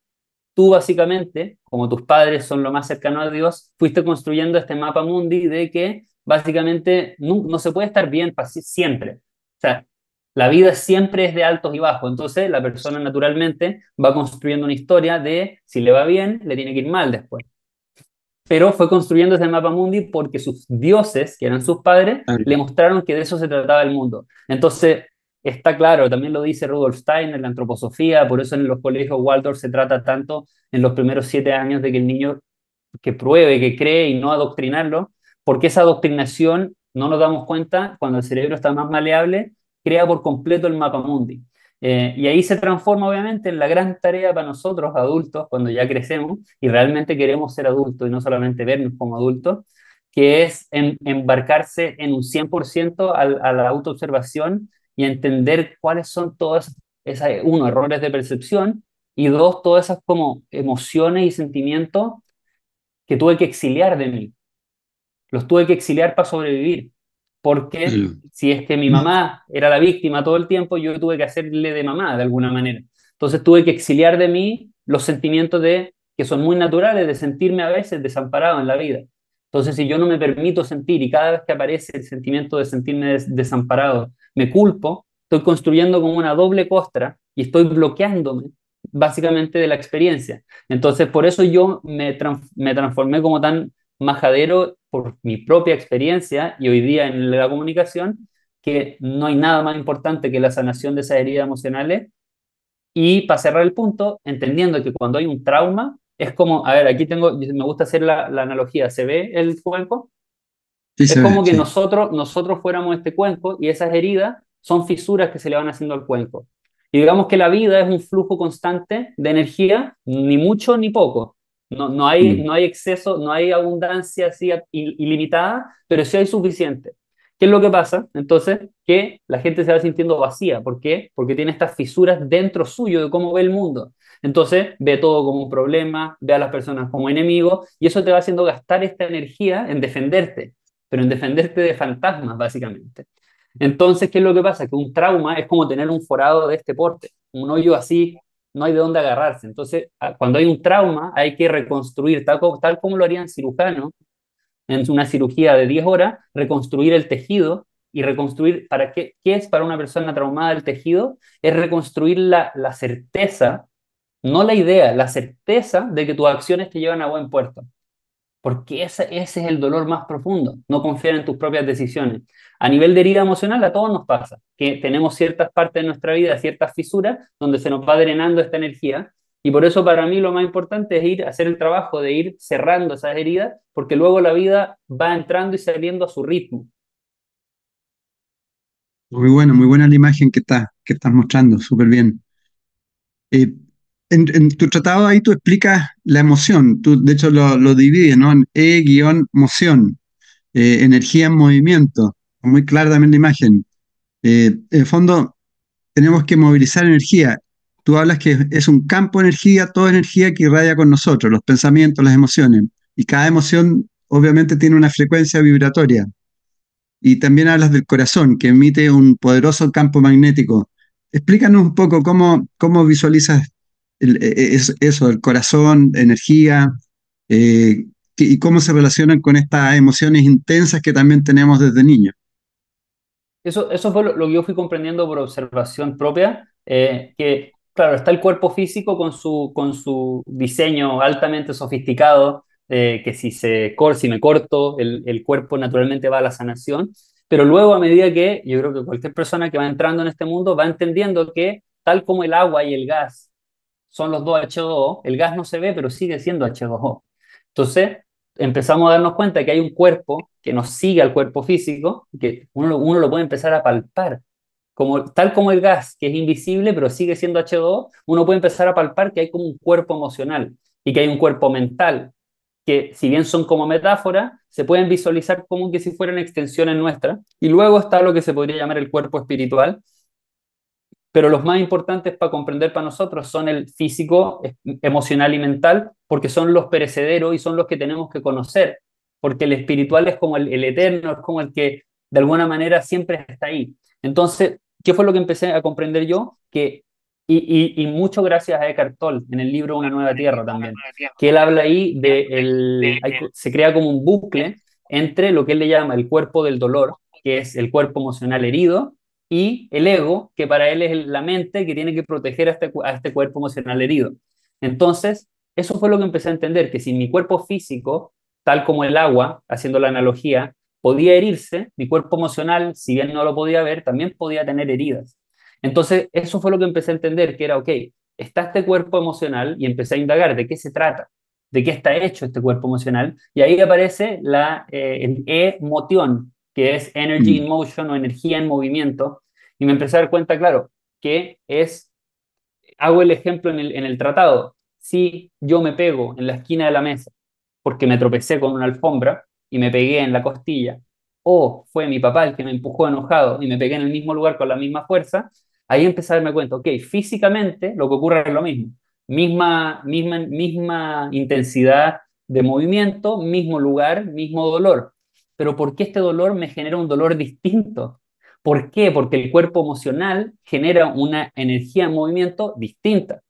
tú básicamente, como tus padres son lo más cercano a Dios, fuiste construyendo este mapa mundi de que básicamente no, se puede estar bien siempre. O sea, la vida siempre es de altos y bajos, entonces la persona naturalmente va construyendo una historia de si le va bien, le tiene que ir mal después. Pero fue construyendo ese mapa mundi porque sus dioses, que eran sus padres, le mostraron que de eso se trataba el mundo. Entonces, Está claro, también lo dice Rudolf Steiner, la antroposofía, por eso en los colegios Waldorf se trata tanto en los primeros siete años de que el niño que pruebe, que cree y no adoctrinarlo, porque esa adoctrinación, no nos damos cuenta, cuando el cerebro está más maleable, crea por completo el mapa mundi. Eh, y ahí se transforma obviamente en la gran tarea para nosotros adultos, cuando ya crecemos y realmente queremos ser adultos y no solamente vernos como adultos, que es embarcarse en un 100% a, a la autoobservación y entender cuáles son todas esas, uno, errores de percepción y dos, todas esas como emociones y sentimientos que tuve que exiliar de mí. Los tuve que exiliar para sobrevivir. Porque si es que mi mamá era la víctima todo el tiempo, yo tuve que hacerle de mamá de alguna manera. Entonces tuve que exiliar de mí los sentimientos de que son muy naturales de sentirme a veces desamparado en la vida. Entonces, si yo no me permito sentir y cada vez que aparece el sentimiento de sentirme desamparado, me culpo, estoy construyendo como una doble costra y estoy bloqueándome básicamente de la experiencia. Entonces, por eso yo me, me transformé como tan majadero por mi propia experiencia y hoy día en la comunicación, que no hay nada más importante que la sanación de esas heridas emocionales. Y para cerrar el punto, entendiendo que cuando hay un trauma, es como, a ver, aquí tengo, me gusta hacer la, la analogía, ¿se ve el cuenco? Es como que nosotros, nosotros fuéramos este cuenco y esas heridas son fisuras que se le van haciendo al cuenco. Y digamos que la vida es un flujo constante de energía, ni mucho ni poco. No, no, hay, mm. no hay exceso, no hay abundancia así ilimitada, pero sí hay suficiente. ¿Qué es lo que pasa? Entonces, que la gente se va sintiendo vacía. ¿Por qué? Porque tiene estas fisuras dentro suyo de cómo ve el mundo. Entonces, ve todo como un problema, ve a las personas como enemigos, y eso te va haciendo gastar esta energía en defenderte pero en defenderte de fantasmas, básicamente. Entonces, ¿qué es lo que pasa? Que un trauma es como tener un forado de este porte, un hoyo así, no hay de dónde agarrarse. Entonces, cuando hay un trauma, hay que reconstruir, tal, tal como lo harían cirujanos en una cirugía de 10 horas, reconstruir el tejido y reconstruir, ¿para qué, qué es para una persona traumada el tejido? Es reconstruir la, la certeza, no la idea, la certeza de que tus acciones te llevan a buen puerto porque ese, ese es el dolor más profundo, no confiar en tus propias decisiones. A nivel de herida emocional, a todos nos pasa, que tenemos ciertas partes de nuestra vida, ciertas fisuras, donde se nos va drenando esta energía, y por eso para mí lo más importante es ir a hacer el trabajo de ir cerrando esas heridas, porque luego la vida va entrando y saliendo a su ritmo. Muy buena, muy buena la imagen que, está, que estás mostrando, súper bien. Eh, en, tu tratado ahí tú explicas la emoción, tú de hecho lo, lo divides, ¿no? En E-moción, eh, energía en movimiento, muy clara también la imagen. Eh, en el fondo, tenemos que movilizar energía. Tú hablas que es un campo de energía, toda energía que irradia con nosotros, los pensamientos, las emociones. Y cada emoción obviamente tiene una frecuencia vibratoria. Y también hablas del corazón, que emite un poderoso campo magnético. Explícanos un poco cómo, cómo visualizas e, es, eso, el corazón, energía, eh, y cómo se relacionan con estas emociones intensas que también tenemos desde niños. Eso, eso fue lo, que yo fui comprendiendo por observación propia, eh, que claro, está el cuerpo físico con su, con su diseño altamente sofisticado, eh, que si, se, si me corto, el, el cuerpo naturalmente va a la sanación, pero luego a medida que yo creo que cualquier persona que va entrando en este mundo va entendiendo que tal como el agua y el gas son los dos H2O, el gas no se ve, pero sigue siendo H2O. Entonces, empezamos a darnos cuenta que hay un cuerpo que nos sigue al cuerpo físico, que uno, uno lo puede empezar a palpar. Como, tal como el gas, que es invisible, pero sigue siendo H2O, uno puede empezar a palpar que hay como un cuerpo emocional y que hay un cuerpo mental, que si bien son como metáfora, se pueden visualizar como que si fueran extensiones nuestras. Y luego está lo que se podría llamar el cuerpo espiritual, pero los más importantes para comprender para nosotros son el físico, emocional y mental, porque son los perecederos y son los que tenemos que conocer, porque el espiritual es como el, eterno, es como el que de alguna manera siempre está ahí. Entonces, ¿qué fue lo que empecé a comprender yo? Que, y, y, mucho gracias a Eckhart Tolle en el libro Una Nueva Tierra también, que él habla ahí de, el, se crea como un bucle entre lo que él le llama el cuerpo del dolor, que es el cuerpo emocional herido, y el ego, que para él es la mente que tiene que proteger a este, a este cuerpo emocional herido. Entonces, eso fue lo que empecé a entender, que si mi cuerpo físico, tal como el agua, haciendo la analogía, podía herirse, mi cuerpo emocional, si bien no lo podía ver, también podía tener heridas. Entonces, eso fue lo que empecé a entender, que era, ok, está este cuerpo emocional y empecé a indagar de qué se trata, de qué está hecho este cuerpo emocional, y ahí aparece la eh, emoción, que es Energy in mm. Motion o energía en movimiento, y me empecé a dar cuenta, claro, que es, hago el ejemplo en el, en el tratado, si yo me pego en la esquina de la mesa porque me tropecé con una alfombra y me pegué en la costilla, o fue mi papá el que me empujó enojado y me pegué en el mismo lugar con la misma fuerza, ahí empecé a darme cuenta, ok, físicamente lo que ocurre es lo mismo, misma, misma, misma intensidad de movimiento, mismo lugar, mismo dolor, pero ¿por qué este dolor me genera un dolor distinto? ¿Por qué? Porque el cuerpo emocional genera una energía en movimiento distinta.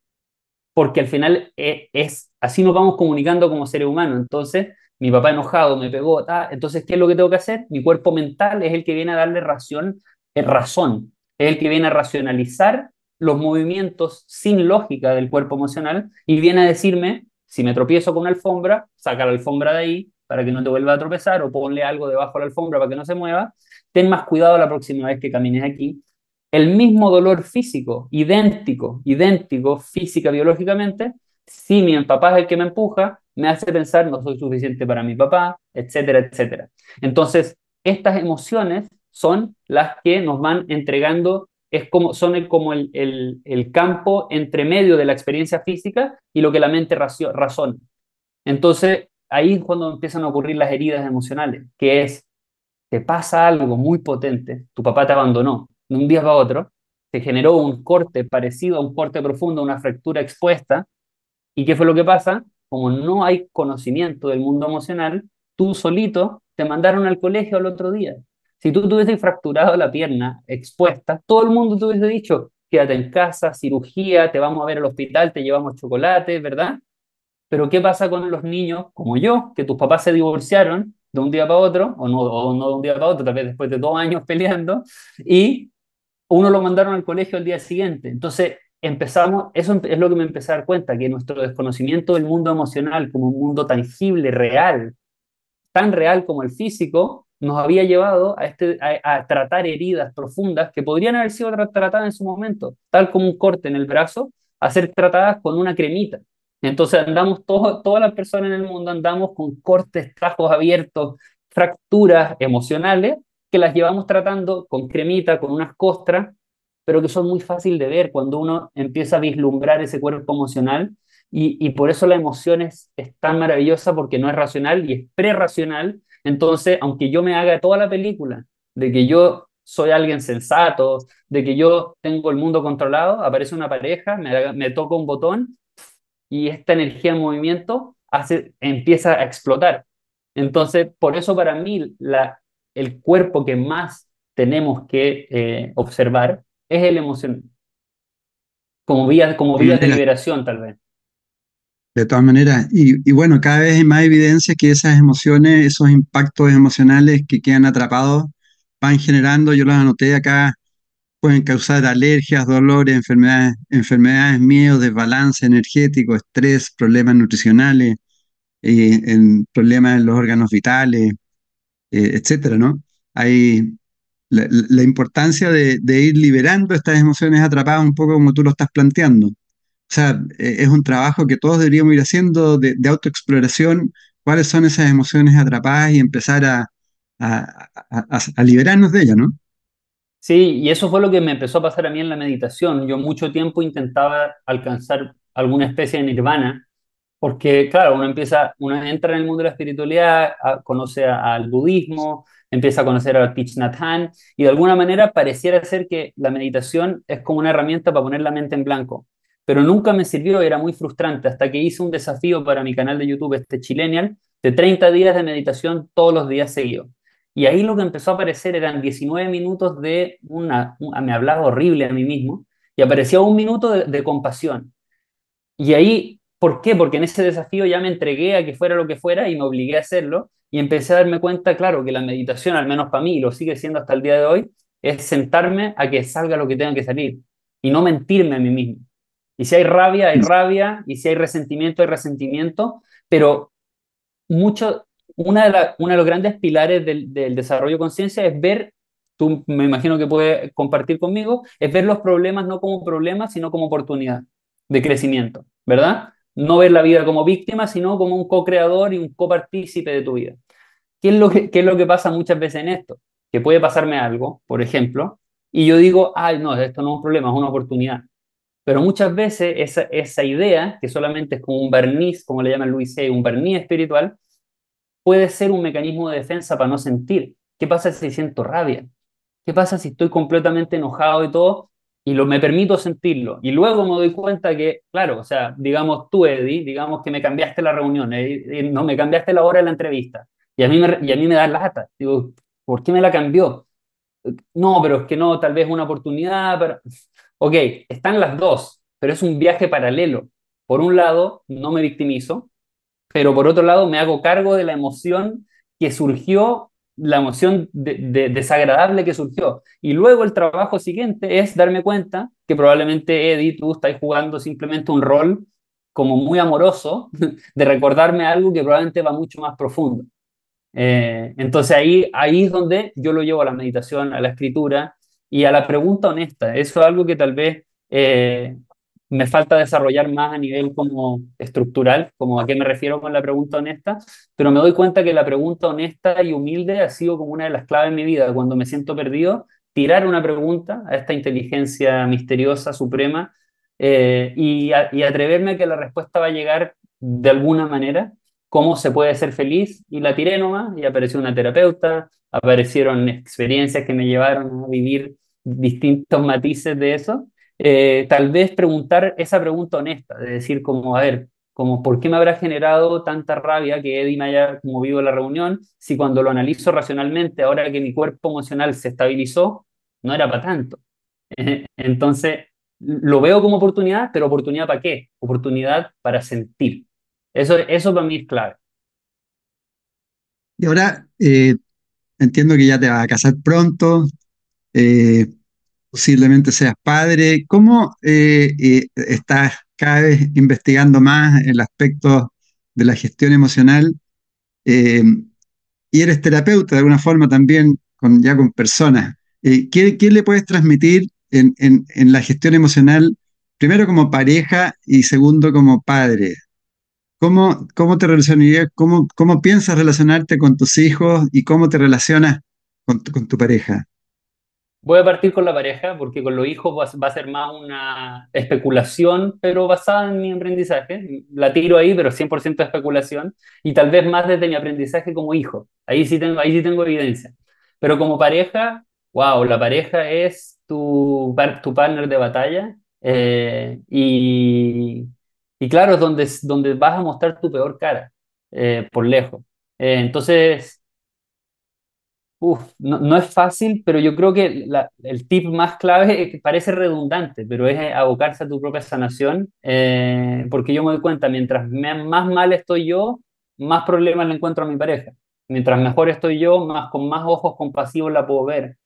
Porque al final e, es, así nos vamos comunicando como seres humanos. Entonces, mi papá enojado me pegó, entonces, ¿qué es lo que tengo que hacer? Mi cuerpo mental es el que viene a darle razón, es razón, es el que viene a racionalizar los movimientos sin lógica del cuerpo emocional y viene a decirme, si me tropiezo con una alfombra, saca la alfombra de ahí, para que no te vuelva a tropezar o ponle algo debajo de la alfombra para que no se mueva, ten más cuidado la próxima vez que camines aquí. El mismo dolor físico, idéntico, idéntico física, biológicamente, si mi papá es el que me empuja, me hace pensar no soy suficiente para mi papá, etcétera, etcétera. Entonces, estas emociones son las que nos van entregando, es como, son como el, el, el campo entre medio de la experiencia física y lo que la mente razona. Entonces, ahí es cuando empiezan a ocurrir las heridas emocionales, que es, te pasa algo muy potente, tu papá te abandonó, de un día para otro, te generó un corte parecido a un corte profundo, una fractura expuesta, ¿y qué fue lo que pasa? Como no hay conocimiento del mundo emocional, tú solito te mandaron al colegio al otro día. Si tú tuvieses fracturado la pierna expuesta, todo el mundo te hubiese dicho, quédate en casa, cirugía, te vamos a ver al hospital, te llevamos chocolate, ¿verdad? Pero ¿qué pasa con los niños como yo, que tus papás se divorciaron de un día para otro, o no, no de un día para otro, tal vez después de dos años peleando, y uno lo mandaron al colegio al día siguiente? Entonces, empezamos, eso es lo que me empecé a dar cuenta, que nuestro desconocimiento del mundo emocional como un mundo tangible, real, tan real como el físico, nos había llevado a, este, a, tratar heridas profundas que podrían haber sido tratadas en su momento, tal como un corte en el brazo, a ser tratadas con una cremita. Entonces andamos, todas las personas en el mundo andamos con cortes, trajos abiertos, fracturas emocionales que las llevamos tratando con cremita, con unas costras, pero que son muy fácil de ver cuando uno empieza a vislumbrar ese cuerpo emocional y, y por eso la emoción es, es tan maravillosa porque no es racional y es prerracional. Entonces, aunque yo me haga toda la película de que yo soy alguien sensato, de que yo tengo el mundo controlado, aparece una pareja, me, me toca un botón y esta energía en movimiento hace, empieza a explotar. Entonces, por eso para mí la, el cuerpo que más tenemos que eh, observar es el emocional, como vía, como vía de liberación tal vez. De todas maneras, y, y, bueno, cada vez hay más evidencia que esas emociones, esos impactos emocionales que quedan atrapados, van generando, yo los anoté acá, pueden causar alergias, dolores, enfermedades, enfermedades, miedo, desbalance energético, estrés, problemas nutricionales, eh, problemas en los órganos vitales, eh, etcétera, ¿no? Hay la, importancia de, ir liberando estas emociones atrapadas un poco como tú lo estás planteando. O sea, eh, es un trabajo que todos deberíamos ir haciendo de, autoexploración, cuáles son esas emociones atrapadas y empezar a- a liberarnos de ellas, ¿no? Sí, y eso fue lo que me empezó a pasar a mí en la meditación. Yo mucho tiempo intentaba alcanzar alguna especie de nirvana, porque claro, uno empieza, uno entra en el mundo de la espiritualidad, a- conoce al budismo, empieza a conocer a Thich Nhat Hanh, y de alguna manera pareciera ser que la meditación es como una herramienta para poner la mente en blanco. Pero nunca me sirvió, era muy frustrante, hasta que hice un desafío para mi canal de YouTube, este Chilenial, de 30 días de meditación todos los días seguidos. Y ahí lo que empezó a aparecer eran 19 minutos de una, un- me hablaba horrible a mí mismo, y aparecía un minuto de de compasión. Y ahí, ¿por qué? Porque en ese desafío ya me entregué a que fuera lo que fuera y me obligué a hacerlo y empecé a darme cuenta, claro, que la meditación, al menos para mí, y lo sigue siendo hasta el día de hoy, es sentarme a que salga lo que tenga que salir y no mentirme a mí mismo. Y si hay rabia, hay rabia, y si hay resentimiento, hay resentimiento, pero mucho, una de, la- uno de los grandes pilares del, del desarrollo de conciencia es ver, tú me imagino que puedes compartir conmigo, es ver los problemas no como problemas, sino como oportunidad de crecimiento, ¿verdad? No ver la vida como víctima, sino como un co-creador y un copartícipe de tu vida. ¿Qué es lo que, qué es lo que pasa muchas veces en esto? Que puede pasarme algo, por ejemplo, y yo digo, ay, no, esto no es un problema, es una oportunidad. Pero muchas veces esa, esa idea, que solamente es como un barniz, como le llama Luis Hay, un barniz espiritual, puede ser un mecanismo de defensa para no sentir. ¿Qué pasa si siento rabia? ¿Qué pasa si estoy completamente enojado y todo y lo, me permito sentirlo? Y luego me doy cuenta que, claro, o sea, digamos tú, Eddie, digamos que me cambiaste la reunión, no me cambiaste la hora de la entrevista y a mí me, y a mí me da. Digo, ¿por qué me la cambió? No, pero es que no, tal vez una oportunidad. Para... Ok, están las dos, pero es un viaje paralelo. Por un lado, no me victimizo, pero por otro lado me hago cargo de la emoción que surgió, la emoción de, de, desagradable que surgió. Y luego el trabajo siguiente es darme cuenta que probablemente Eddie, tú estás jugando simplemente un rol como muy amoroso de recordarme algo que probablemente va mucho más profundo. Eh, entonces ahí, ahí es donde yo lo llevo a la meditación, a la escritura y a la pregunta honesta. Eso es algo que tal vez eh, me falta desarrollar más a nivel como estructural, como a qué me refiero con la pregunta honesta, pero me doy cuenta que la pregunta honesta y humilde ha sido como una de las claves en mi vida. Cuando me siento perdido, tirar una pregunta a esta inteligencia misteriosa, suprema, eh, y atreverme a que la respuesta va a llegar de alguna manera cómo se puede ser feliz y la tiré nomás y apareció una terapeuta, aparecieron experiencias que me llevaron a vivir distintos matices de eso. Eh, tal vez preguntar esa pregunta honesta, de decir como, a ver, ¿por qué me habrá generado tanta rabia que Eddie me haya movido la reunión si cuando lo analizo racionalmente, ahora que mi cuerpo emocional se estabilizó, no era para tanto? Entonces, lo veo como oportunidad, pero oportunidad para qué? Oportunidad para sentir. Eso, eso para mí es clave. Y ahora eh, entiendo que ya te vas a casar pronto, eh, posiblemente seas padre. ¿Cómo eh, estás cada vez investigando más el aspecto de la gestión emocional? Eh, y eres terapeuta de alguna forma también, con, ya con personas. Eh, ¿qué, qué le puedes transmitir en, en, en la gestión emocional, primero como pareja y segundo como padre? ¿Cómo, cómo te relacionarías, cómo, cómo piensas relacionarte con tus hijos y cómo te relacionas con tu pareja? Voy a partir con la pareja porque con los hijos va, va, a ser más una especulación, pero basada en mi aprendizaje. La tiro ahí, pero 100% de especulación y tal vez más desde mi aprendizaje como hijo. Ahí sí tengo, ahí sí tengo evidencia. Pero como pareja, wow, la pareja es tu, tu partner de batalla eh, y, y, claro, es donde, donde vas a mostrar tu peor cara, eh, por lejos. Eh, entonces No, es fácil, pero yo creo que el tip más clave que parece redundante, pero es abocarse a tu propia sanación, eh, porque yo me doy cuenta, mientras más mal estoy yo, más problemas le encuentro a mi pareja. Mientras mejor estoy yo, más con más ojos compasivos la puedo ver.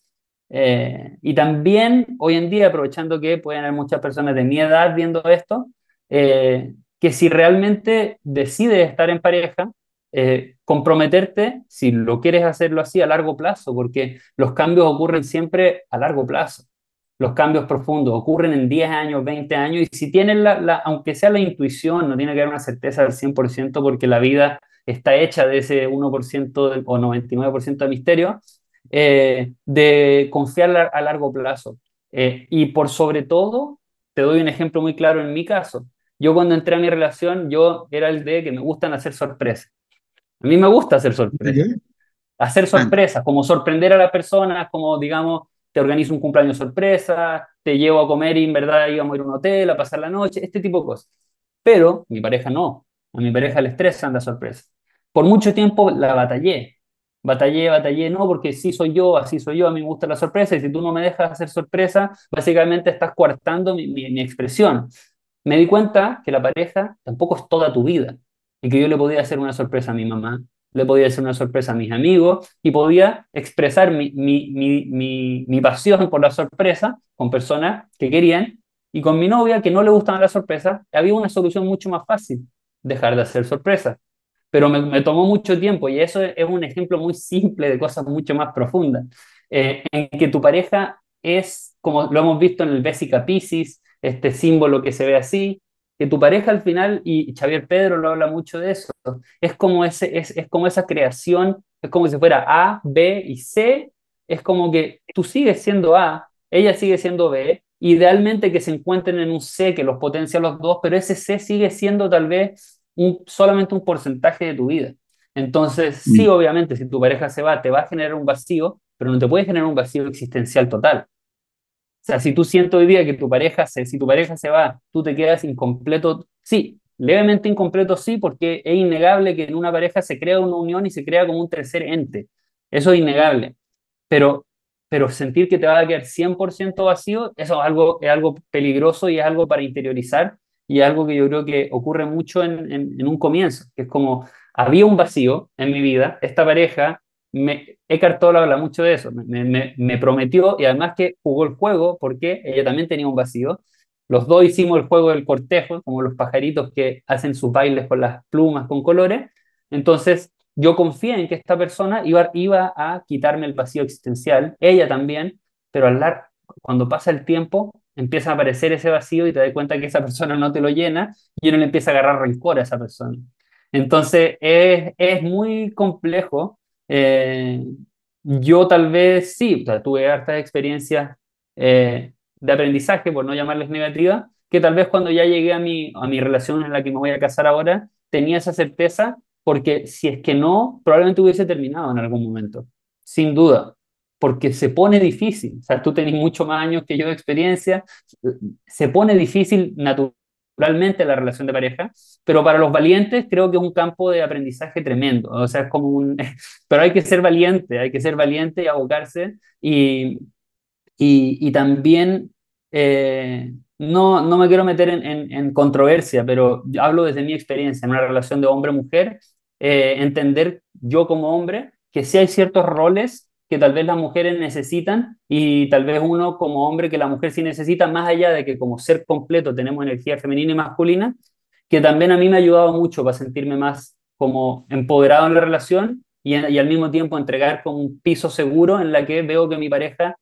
Eh, y también hoy en día, aprovechando que pueden haber muchas personas de mi edad viendo esto, eh, que si realmente decides estar en pareja, eh, comprometerte, si lo quieres hacerlo así, a largo plazo, porque los cambios ocurren siempre a largo plazo. Los cambios profundos ocurren en 10 años, 20 años, y si tienes la, aunque sea la intuición, no tiene que haber una certeza del 100%, porque la vida está hecha de ese 1% o 99% de misterio, eh, de confiar a largo plazo. Eh, y por sobre todo, te doy un ejemplo muy claro en mi caso. Yo cuando entré a mi relación, yo era el de que me gustan hacer sorpresas. A mí me gusta hacer sorpresas. Hacer sorpresas, como sorprender a las personas, como digamos, te organizo un cumpleaños sorpresa, te llevo a comer y en verdad íbamos a ir a un hotel, a pasar la noche, este tipo de cosas. Pero mi pareja no. A mi pareja le estresan las sorpresas. Por mucho tiempo la batallé. Batallé, batallé, no, porque sí soy yo, así soy yo, a mí me gusta la sorpresa, y si tú no me dejas hacer sorpresa, básicamente estás coartando mi, mi expresión. Me di cuenta que la pareja tampoco es toda tu vida, y que yo le podía hacer una sorpresa a mi mamá, le podía hacer una sorpresa a mis amigos y podía expresar mi, mi, mi, mi, pasión por la sorpresa con personas que querían y con mi novia que no le gustaban las sorpresas, había una solución mucho más fácil, dejar de hacer sorpresas. Pero me, tomó mucho tiempo y eso es un ejemplo muy simple de cosas mucho más profundas, eh, en que tu pareja es, como lo hemos visto en el Bésica Piscis, este símbolo que se ve así, que tu pareja al final, y Xavier Pedro lo habla mucho de eso, es como, ese, es, es como esa creación, es como si fuera A, B y C, es como que tú sigues siendo A, ella sigue siendo B, idealmente que se encuentren en un C que los potencia a los dos, pero ese C sigue siendo tal vez un, solamente un porcentaje de tu vida. Entonces, sí, mm. obviamente, si tu pareja se va, te va a generar un vacío, pero no te puede generar un vacío existencial total. Sea, si tú sientes hoy día que tu pareja se, si tu pareja se va, tú te quedas incompleto, sí, levemente incompleto sí, porque es innegable que en una pareja se crea una unión y se crea como un tercer ente. Eso es innegable. Pero, pero sentir que te va a quedar 100% vacío, eso es algo, es algo peligroso y es algo para interiorizar y algo que yo creo que ocurre mucho en, en, en un comienzo, que es como, había un vacío en mi vida, esta pareja me, Eckhart Tolle habla mucho de eso, me, me, prometió y además que jugó el juego porque ella también tenía un vacío. Los dos hicimos el juego del cortejo, como los pajaritos que hacen sus bailes con las plumas, con colores. Entonces yo confié en que esta persona iba, iba a quitarme el vacío existencial, ella también, pero al dar, cuando pasa el tiempo empieza a aparecer ese vacío y te das cuenta que esa persona no te lo llena y uno le empieza a agarrar rencor a esa persona. Entonces es, es muy complejo eh, yo tal vez sí, tuve hartas experiencias eh, de aprendizaje, por no llamarles negativas, que tal vez cuando ya llegué a mi, a mi relación en la que me voy a casar ahora, tenía esa certeza, porque si es que no, probablemente hubiese terminado en algún momento, sin duda, porque se pone difícil. O sea, tú tenés mucho más años que yo de experiencia, se pone difícil naturalmente realmente la relación de pareja, pero para los valientes creo que es un campo de aprendizaje tremendo, o sea, es como un... pero hay que ser valiente, hay que ser valiente y abocarse y, y, también... Eh, no, no me quiero meter en, en, controversia, pero hablo desde mi experiencia en una relación de hombre-mujer, eh, entender yo como hombre que si hay ciertos roles que tal vez las mujeres necesitan y tal vez uno como hombre que la mujer sí necesita, más allá de que como ser completo tenemos energía femenina y masculina, que también a mí me ha ayudado mucho para sentirme más como empoderado en la relación y, al mismo tiempo entregar con un piso seguro en la que veo que mi pareja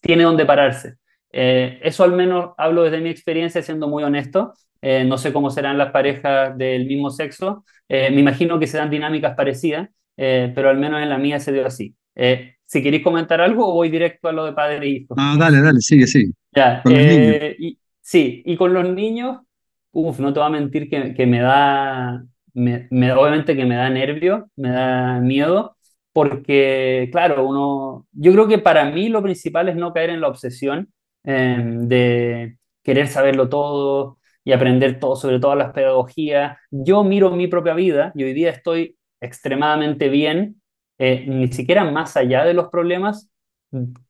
tiene donde pararse. Eh, eso al menos hablo desde mi experiencia siendo muy honesto. Eh, no sé cómo serán las parejas del mismo sexo. Eh, me imagino que se dan dinámicas parecidas, pero al menos en la mía se dio así. Eh, si queréis comentar algo, o voy directo a lo de padre e hijo. Ah, dale, dale, sigue, sigue. Ya, eh, y, sí, y con los niños, uff, no te voy a mentir que, que me da, me, obviamente que me da nervio, me da miedo, porque, claro, uno, yo creo que para mí lo principal es no caer en la obsesión em, de querer saberlo todo y aprender todo sobre todas las pedagogías. Yo miro mi propia vida y hoy día estoy extremadamente bien eh, ni siquiera más allá de los problemas,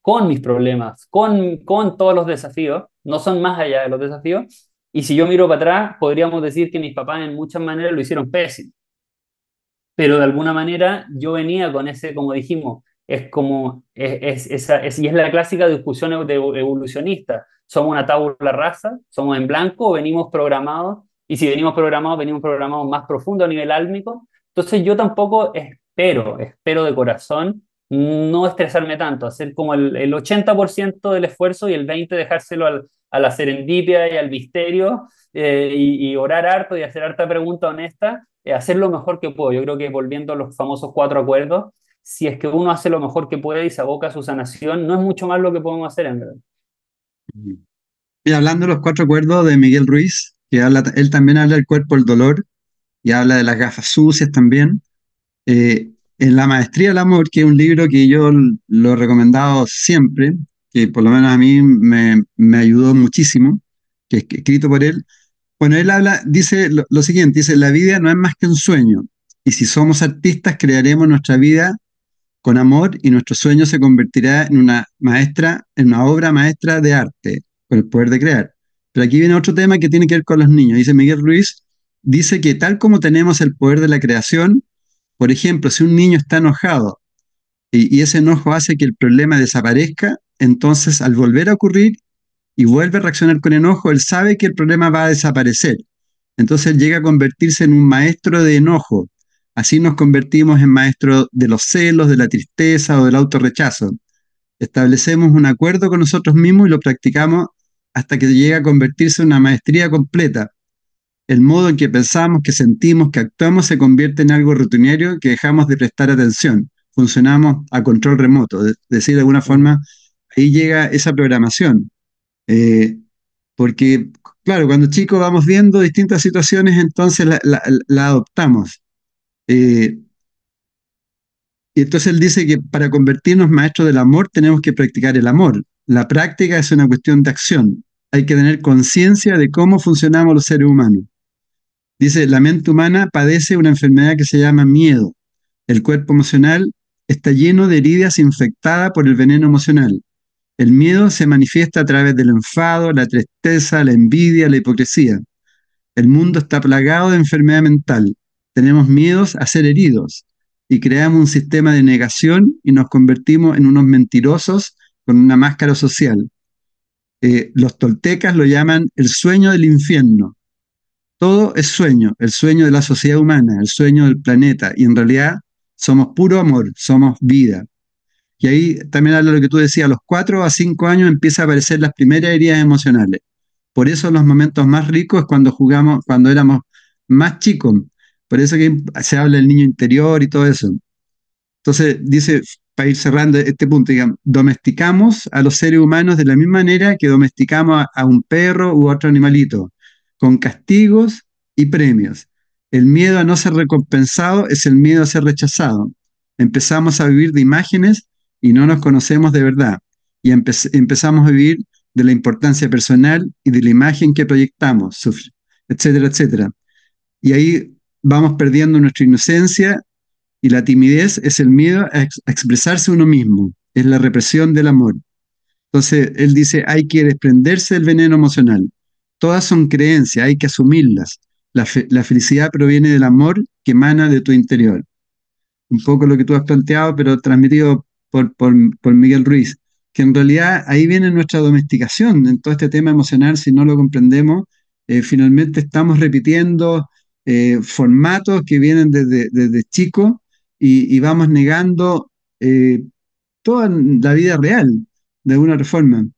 con mis problemas, con, con todos los desafíos, no son más allá de los desafíos. Y si yo miro para atrás, podríamos decir que mis papás en muchas maneras lo hicieron pésimo. Pero de alguna manera yo venía con ese, como dijimos, es como, es, esa, es, y es la clásica discusión de evolucionista. Somos una tabla rasa, somos en blanco, venimos programados y si venimos programados, venimos programados más profundo a nivel álmico. Entonces yo tampoco espero, espero de corazón no estresarme tanto, hacer como el, el 80% del esfuerzo y el 20% dejárselo al, a la serendipia y al misterio eh, y, orar harto y hacer harta pregunta honesta, eh, hacer lo mejor que puedo. Yo creo que volviendo a los famosos cuatro acuerdos, si es que uno hace lo mejor que puede y se aboca a su sanación, no es mucho más lo que podemos hacer en verdad. Y hablando de los cuatro acuerdos de Miguel Ruiz, que habla, él también habla del cuerpo del dolor y habla de las gafas sucias también. Eh, en La Maestría del Amor, que es un libro que yo lo he recomendado siempre, que por lo menos a mí me, me ayudó muchísimo, que es escrito por él. Bueno, él habla, dice lo, lo, siguiente, dice, la vida no es más que un sueño, y si somos artistas crearemos nuestra vida con amor y nuestro sueño se convertirá en una maestra, en una obra maestra de arte, con el poder de crear. Pero aquí viene otro tema que tiene que ver con los niños. Dice Miguel Ruiz, dice que tal como tenemos el poder de la creación, por ejemplo, si un niño está enojado y, ese enojo hace que el problema desaparezca, entonces, al volver a ocurrir y vuelve a reaccionar con enojo, él sabe que el problema va a desaparecer. Entonces llega a convertirse en un maestro de enojo. Así nos convertimos en maestros de los celos, de la tristeza o del autorrechazo. Establecemos un acuerdo con nosotros mismos y lo practicamos hasta que llega a convertirse en una maestría completa. El modo en que pensamos, que sentimos, que actuamos se convierte en algo rutinario que dejamos de prestar atención. Funcionamos a control remoto, es decir, de alguna forma ahí llega esa programación. Eh, porque, claro, cuando chicos vamos viendo distintas situaciones, entonces la, adoptamos. Eh, y entonces él dice que para convertirnos maestros del amor tenemos que practicar el amor. La práctica es una cuestión de acción. Hay que tener conciencia de cómo funcionamos los seres humanos. Dice, la mente humana padece una enfermedad que se llama miedo. El cuerpo emocional está lleno de heridas infectadas por el veneno emocional. El miedo se manifiesta a través del enfado, la tristeza, la envidia, la hipocresía. El mundo está plagado de enfermedad mental. Tenemos miedos a ser heridos y creamos un sistema de negación y nos convertimos en unos mentirosos con una máscara social. Eh, los toltecas lo llaman el sueño del infierno. Todo es sueño, el sueño de la sociedad humana, el sueño del planeta, y en realidad somos puro amor, somos vida. Y ahí también habla lo que tú decías, a los cuatro a cinco años empieza a aparecer las primeras heridas emocionales. Por eso los momentos más ricos es cuando jugamos, cuando éramos más chicos. Por eso que se habla del niño interior y todo eso. Entonces, dice, para ir cerrando este punto, digamos, domesticamos a los seres humanos de la misma manera que domesticamos a un perro u otro animalito, con castigos y premios. El miedo a no ser recompensado es el miedo a ser rechazado. Empezamos a vivir de imágenes y no nos conocemos de verdad. Y empe empezamos a vivir de la importancia personal y de la imagen que proyectamos, etcétera, etcétera. Y ahí vamos perdiendo nuestra inocencia y la timidez es el miedo a, a expresarse uno mismo, es la represión del amor. Entonces, él dice, hay que desprenderse del veneno emocional. Todas son creencias, hay que asumirlas. La, fe la felicidad proviene del amor que emana de tu interior. Un poco lo que tú has planteado, pero transmitido por, por, Miguel Ruiz, que en realidad ahí viene nuestra domesticación en todo este tema emocional, si no lo comprendemos, eh, finalmente estamos repitiendo eh, formatos que vienen desde, desde chicos y, vamos negando eh, toda la vida real de alguna forma.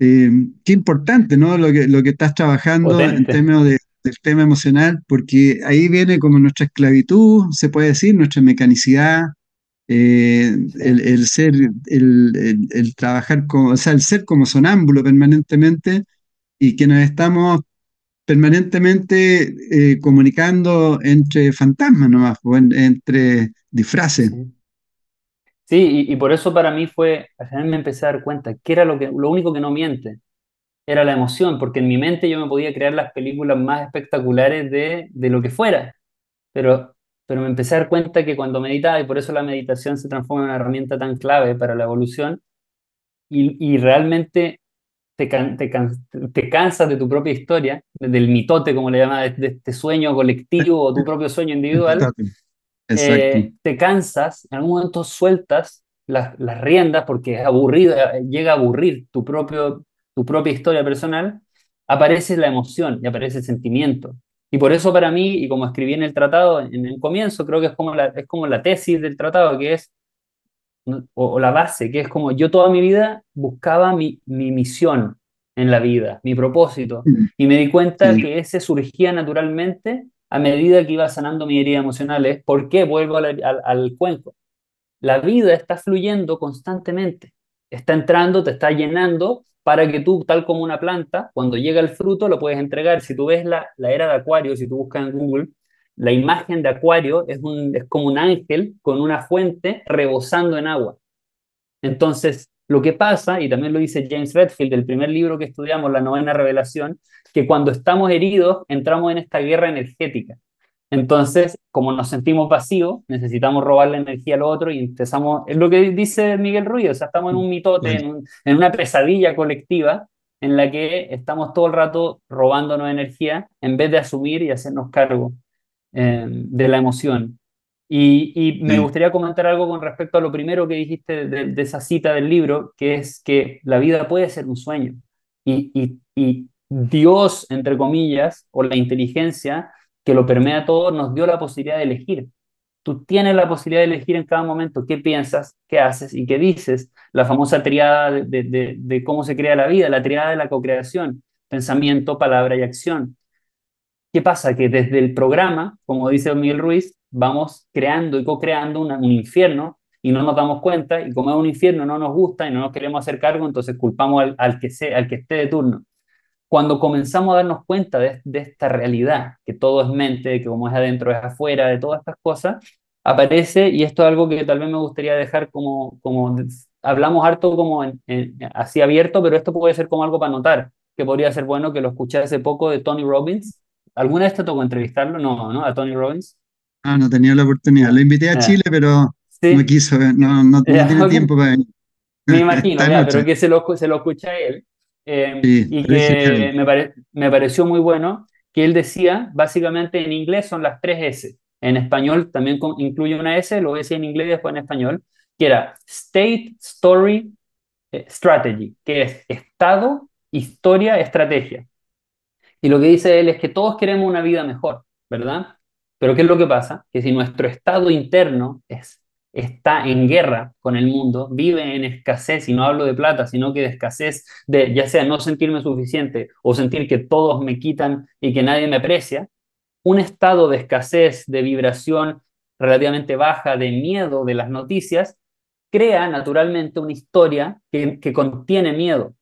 Eh, qué importante, ¿no? Lo que, lo que estás trabajando Potente. en términos de, del tema emocional, porque ahí viene como nuestra esclavitud, se puede decir, nuestra mecanicidad, eh, el, el, ser, el, el, el, trabajar como, o sea, el ser como sonámbulo permanentemente y que nos estamos permanentemente eh, comunicando entre fantasmas nomás, o en, entre disfraces. Sí, y, y, por eso para mí fue, al final me empecé a dar cuenta que era lo, que, lo único que no miente, era la emoción, porque en mi mente yo me podía crear las películas más espectaculares de, de lo que fuera, pero pero me empecé a dar cuenta que cuando meditaba, y por eso la meditación se transforma en una herramienta tan clave para la evolución, y, y realmente te, can, te, can, te, cansas de tu propia historia, del mitote, como le llama, de este sueño colectivo o tu propio sueño individual, eh, te cansas, en algún momento sueltas las, las riendas porque es aburrido, llega a aburrir tu, propio, tu propia historia personal aparece la emoción y aparece el sentimiento. Y por eso para mí, y como escribí en el tratado en el comienzo, creo que es como la, es como la tesis del tratado, que es, o, la base, que es como yo toda mi vida buscaba mi, mi misión en la vida, mi propósito, mm. y me di cuenta que ese surgía naturalmente a medida que iba sanando mis heridas emocionales. ¿Por qué? Vuelvo al, al cuento. La vida está fluyendo constantemente, está entrando, te está llenando para que tú, tal como una planta, cuando llega el fruto lo puedes entregar. Si tú ves la, la era de Acuario, si tú buscas en Google, la imagen de Acuario es, un, es como un ángel con una fuente rebosando en agua. Entonces, lo que pasa, y también lo dice James Redfield, el primer libro que estudiamos, La novena revelación, que cuando estamos heridos entramos en esta guerra energética. Entonces, como nos sentimos vacíos, necesitamos robarle energía al otro y empezamos, es lo que dice Miguel Ruiz, o sea, estamos en un mitote, en, en, una pesadilla colectiva en la que estamos todo el rato robándonos energía en vez de asumir y hacernos cargo eh, de la emoción. Y, y me gustaría comentar algo con respecto a lo primero que dijiste de, de, esa cita del libro, que es que la vida puede ser un sueño. Y, y, y Dios, entre comillas, o la inteligencia, que lo permea todo, nos dio la posibilidad de elegir. Tú tienes la posibilidad de elegir en cada momento qué piensas, qué haces y qué dices. La famosa triada de, cómo se crea la vida, la triada de la co-creación, pensamiento, palabra y acción. ¿Qué pasa? Que desde el programa, como dice Miguel Ruiz, vamos creando y co-creando un infierno y no nos damos cuenta y como es un infierno no nos gusta y no nos queremos hacer cargo, entonces culpamos al, que, sea, al que esté de turno cuando comenzamos a darnos cuenta de, esta realidad, que todo es mente, que como es adentro es afuera, de todas estas cosas, aparece, y esto es algo que tal vez me gustaría dejar como, como hablamos harto como así abierto, pero esto puede ser como algo para notar, que podría ser bueno que lo escuché hace poco de Tony Robbins. ¿Alguna vez te tocó entrevistarlo? No, ¿no? A Tony Robbins. Ah, no tenía la oportunidad. Lo invité a ah. Chile, pero no quiso, no, no, tiene tiempo para venir. Me imagino, pero que se lo, se lo escucha él. Eh, y que me, me, pareció muy bueno, que él decía, básicamente en inglés son las tres S, en español también incluye una S, lo decía en inglés y después en español, que era State, Story, eh, Strategy, que es estado, historia, estrategia. Y lo que dice él es que todos queremos una vida mejor, ¿verdad? Pero ¿qué es lo que pasa? Que si nuestro estado interno es está en guerra con el mundo, vive en escasez, y no hablo de plata, sino que de escasez de ya sea no sentirme suficiente o sentir que todos me quitan y que nadie me aprecia, un estado de escasez, de vibración relativamente baja, de miedo de las noticias, crea naturalmente una historia que, que contiene miedo.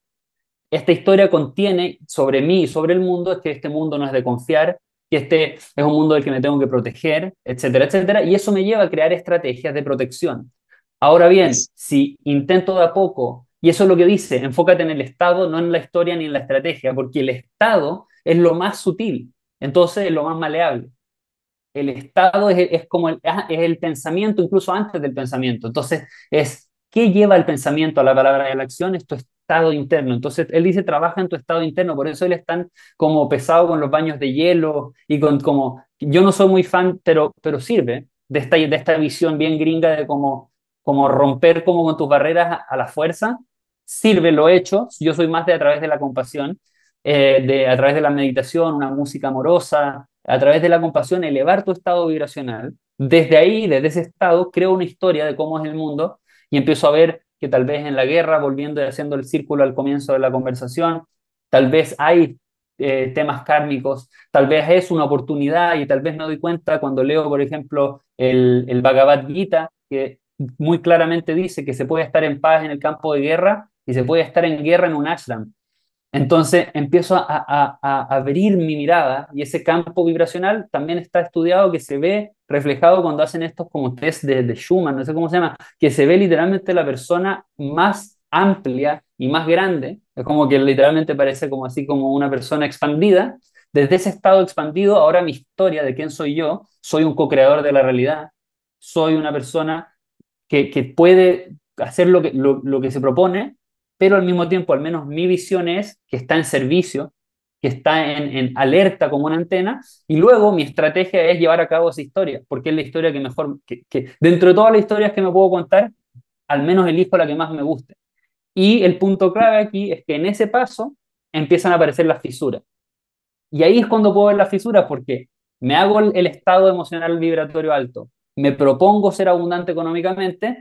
Esta historia contiene sobre mí y sobre el mundo es que este mundo no es de confiar, que este es un mundo del que me tengo que proteger, etcétera, etcétera, y eso me lleva a crear estrategias de protección. Ahora bien, si intento de a poco, y eso es lo que dice, enfócate en el Estado, no en la historia ni en la estrategia, porque el Estado es lo más sutil, entonces es lo más maleable. El Estado es, es como el, ah, es el pensamiento, incluso antes del pensamiento. Entonces, es ¿qué lleva el pensamiento a la palabra y a la acción? Esto es estado interno. Entonces, él dice, trabaja en tu estado interno, por eso él es tan como pesado con los baños de hielo y con como, yo no soy muy fan, pero, pero sirve de esta, de esta visión bien gringa de como, como romper como con tus barreras a, la fuerza. Sirve, lo he hecho, yo soy más de a través de la compasión, eh, de a través de la meditación, una música amorosa, a través de la compasión, elevar tu estado vibracional. Desde ahí, desde ese estado, creo una historia de cómo es el mundo y empiezo a ver que tal vez en la guerra, volviendo y haciendo el círculo al comienzo de la conversación, tal vez hay eh, temas kármicos, tal vez es una oportunidad y tal vez me doy cuenta cuando leo, por ejemplo, el, el Bhagavad Gita, que muy claramente dice que se puede estar en paz en el campo de guerra y se puede estar en guerra en un ashram. Entonces empiezo a, abrir mi mirada y ese campo vibracional también está estudiado que se ve reflejado cuando hacen estos como test de, de Schumann, no sé cómo se llama, que se ve literalmente la persona más amplia y más grande, es como que literalmente parece como así como una persona expandida. Desde ese estado expandido, ahora mi historia de quién soy yo, soy un co-creador de la realidad, soy una persona que, que puede hacer lo que, lo, lo que se propone pero al mismo tiempo, al menos mi visión es que está en servicio, que está en, alerta como una antena, y luego mi estrategia es llevar a cabo esa historia, porque es la historia que mejor, que, dentro de todas las historias que me puedo contar, al menos elijo la que más me guste. Y el punto clave aquí es que en ese paso empiezan a aparecer las fisuras. Y ahí es cuando puedo ver las fisuras porque me hago el, estado emocional vibratorio alto, me propongo ser abundante económicamente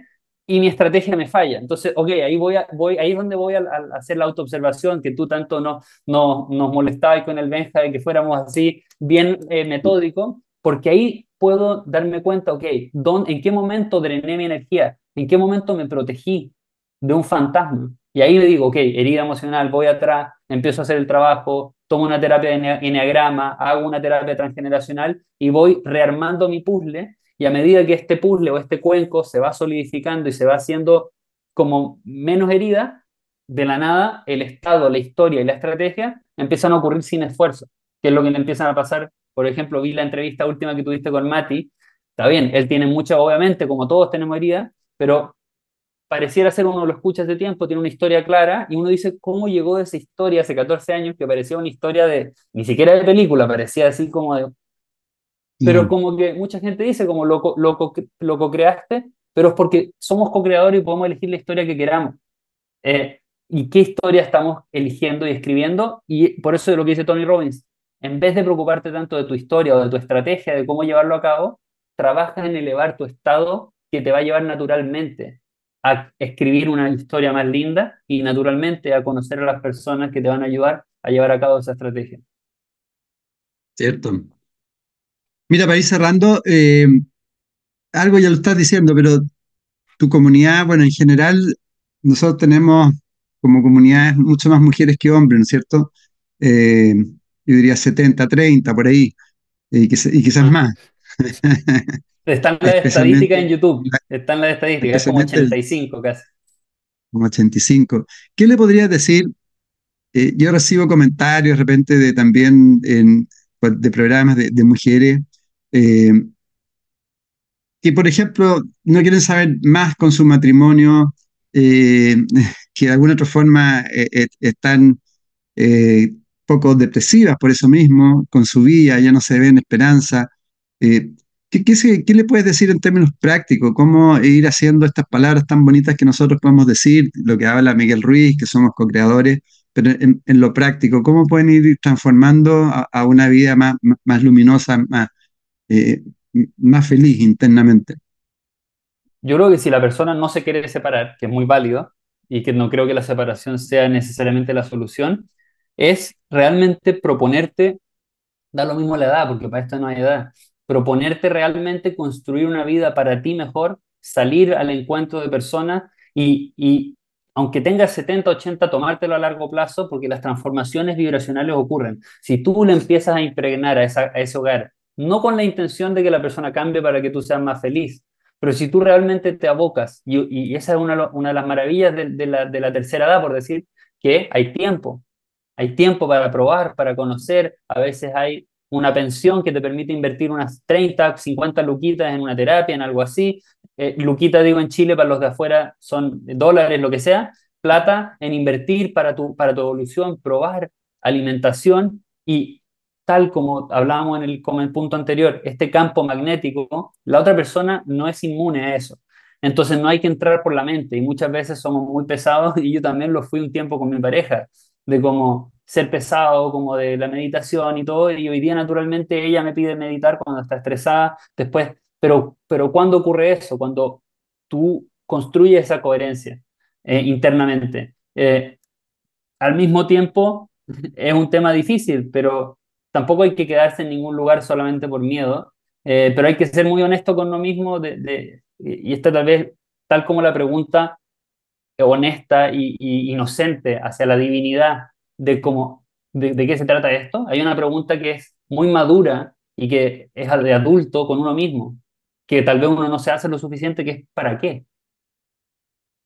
y mi estrategia me falla. Entonces, ok, ahí, voy ahí es donde voy a, hacer la autoobservación que tú tanto no, no, nos molestabas con el Benja de que fuéramos así bien eh, metódicos, porque ahí puedo darme cuenta, ok, ¿en qué momento drené mi energía? ¿En qué momento me protegí de un fantasma? Y ahí me digo, ok, herida emocional, voy atrás, empiezo a hacer el trabajo, tomo una terapia de enneagrama, hago una terapia transgeneracional y voy rearmando mi puzzle y a medida que este puzzle o este cuenco se va solidificando y se va haciendo como menos herida, de la nada el estado, la historia y la estrategia empiezan a ocurrir sin esfuerzo, que es lo que le empiezan a pasar. Por ejemplo, vi la entrevista última que tuviste con Mati, está bien, él tiene mucha, obviamente, como todos tenemos herida, pero pareciera ser uno los escuchas de tiempo, tiene una historia clara, y uno dice, ¿cómo llegó esa historia hace 14 años que parecía una historia de, ni siquiera de película, parecía así como de... Pero como que mucha gente dice, como lo, lo, lo co-creaste, pero es porque somos co-creadores y podemos elegir la historia que queramos. Eh, ¿Y qué historia estamos eligiendo y escribiendo? Y por eso es lo que dice Tony Robbins, en vez de preocuparte tanto de tu historia o de tu estrategia, de cómo llevarlo a cabo, trabaja en elevar tu estado que te va a llevar naturalmente a escribir una historia más linda y naturalmente a conocer a las personas que te van a ayudar a llevar a cabo esa estrategia. Cierto. Mira, para ir cerrando, eh, algo ya lo estás diciendo, pero tu comunidad, bueno, en general, nosotros tenemos como comunidades mucho más mujeres que hombres, ¿no es cierto? Eh, yo diría 70, 30, por ahí, y, quizás más. Están las estadísticas en YouTube. Están las estadísticas, es como 85 casi. Como 85. ¿Qué le podrías decir? Eh, yo recibo comentarios de repente de también pues, de programas de, mujeres eh, que, por ejemplo, no quieren saber más con su matrimonio, eh, que de alguna otra forma están poco depresivas por eso mismo, con su vida, ya no se ven esperanza. ¿Qué, le puedes decir en términos prácticos? ¿Cómo ir haciendo estas palabras tan bonitas que nosotros podemos decir, lo que habla Miguel Ruiz, que somos co-creadores, pero en, lo práctico, ¿cómo pueden ir transformando a, una vida más, más luminosa, más, eh, más feliz internamente? Yo creo que si la persona no se quiere separar, que es muy válido, y que no creo que la separación sea necesariamente la solución, es realmente proponerte, da lo mismo la edad, porque para esto no hay edad, proponerte realmente construir una vida para ti mejor, salir al encuentro de personas y, aunque tengas 70, 80, tomártelo a largo plazo porque las transformaciones vibracionales ocurren. Si tú le empiezas a impregnar a, ese hogar, no con la intención de que la persona cambie para que tú seas más feliz, pero si tú realmente te abocas, y, esa es una, de las maravillas de, la, de la tercera edad, por decir que hay tiempo, hay tiempo para probar, para conocer, a veces hay una pensión que te permite invertir unas 30, 50 luquitas en una terapia, en algo así. Eh, luquita, digo, en Chile, para los de afuera son dólares, lo que sea. Plata en invertir para tu, para tu evolución, probar alimentación y tal como hablábamos en el, punto anterior, este campo magnético, la otra persona no es inmune a eso. Entonces no hay que entrar por la mente y muchas veces somos muy pesados y yo también lo fui un tiempo con mi pareja, de como ser pesado, como de la meditación y todo, y hoy día naturalmente ella me pide meditar cuando está estresada, después, pero, pero ¿cuándo ocurre eso? Cuando tú construyes esa coherencia eh, internamente. Eh, al mismo tiempo, es un tema difícil, pero tampoco hay que quedarse en ningún lugar solamente por miedo, eh, pero hay que ser muy honesto con uno mismo, y esta tal vez, tal como la pregunta honesta y, y inocente hacia la divinidad de cómo, de, qué se trata esto, hay una pregunta que es muy madura y que es de adulto con uno mismo, que tal vez uno no se hace lo suficiente, que es ¿para qué?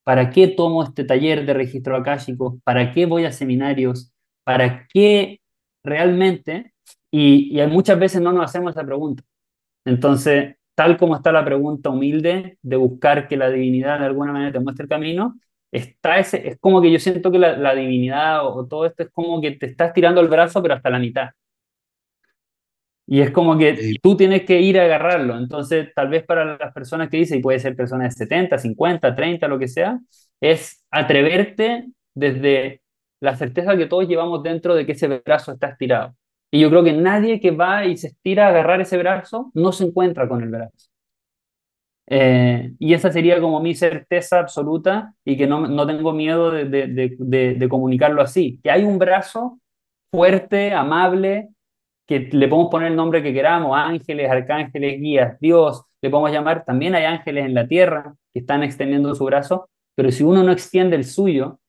¿Para qué tomo este taller de registro akáshico? ¿Para qué voy a seminarios? ¿Para qué realmente? Y, y muchas veces no nos hacemos esa pregunta. Entonces, tal como está la pregunta humilde de buscar que la divinidad de alguna manera te muestre el camino, está ese, es como que yo siento que la, divinidad o, todo esto es como que te estás tirando el brazo, pero hasta la mitad. Y es como que tú tienes que ir a agarrarlo. Entonces, tal vez para las personas que dicen, y puede ser personas de 70, 50, 30, lo que sea, es atreverte desde la certeza que todos llevamos dentro de que ese brazo está estirado. Y yo creo que nadie que va y se estira a agarrar ese brazo no se encuentra con el brazo. Eh, y esa sería como mi certeza absoluta y que no, no tengo miedo de, de, de, de, comunicarlo así, que hay un brazo fuerte, amable, que le podemos poner el nombre que queramos, ángeles, arcángeles, guías, Dios, le podemos llamar, también hay ángeles en la tierra que están extendiendo su brazo, pero si uno no extiende el suyo,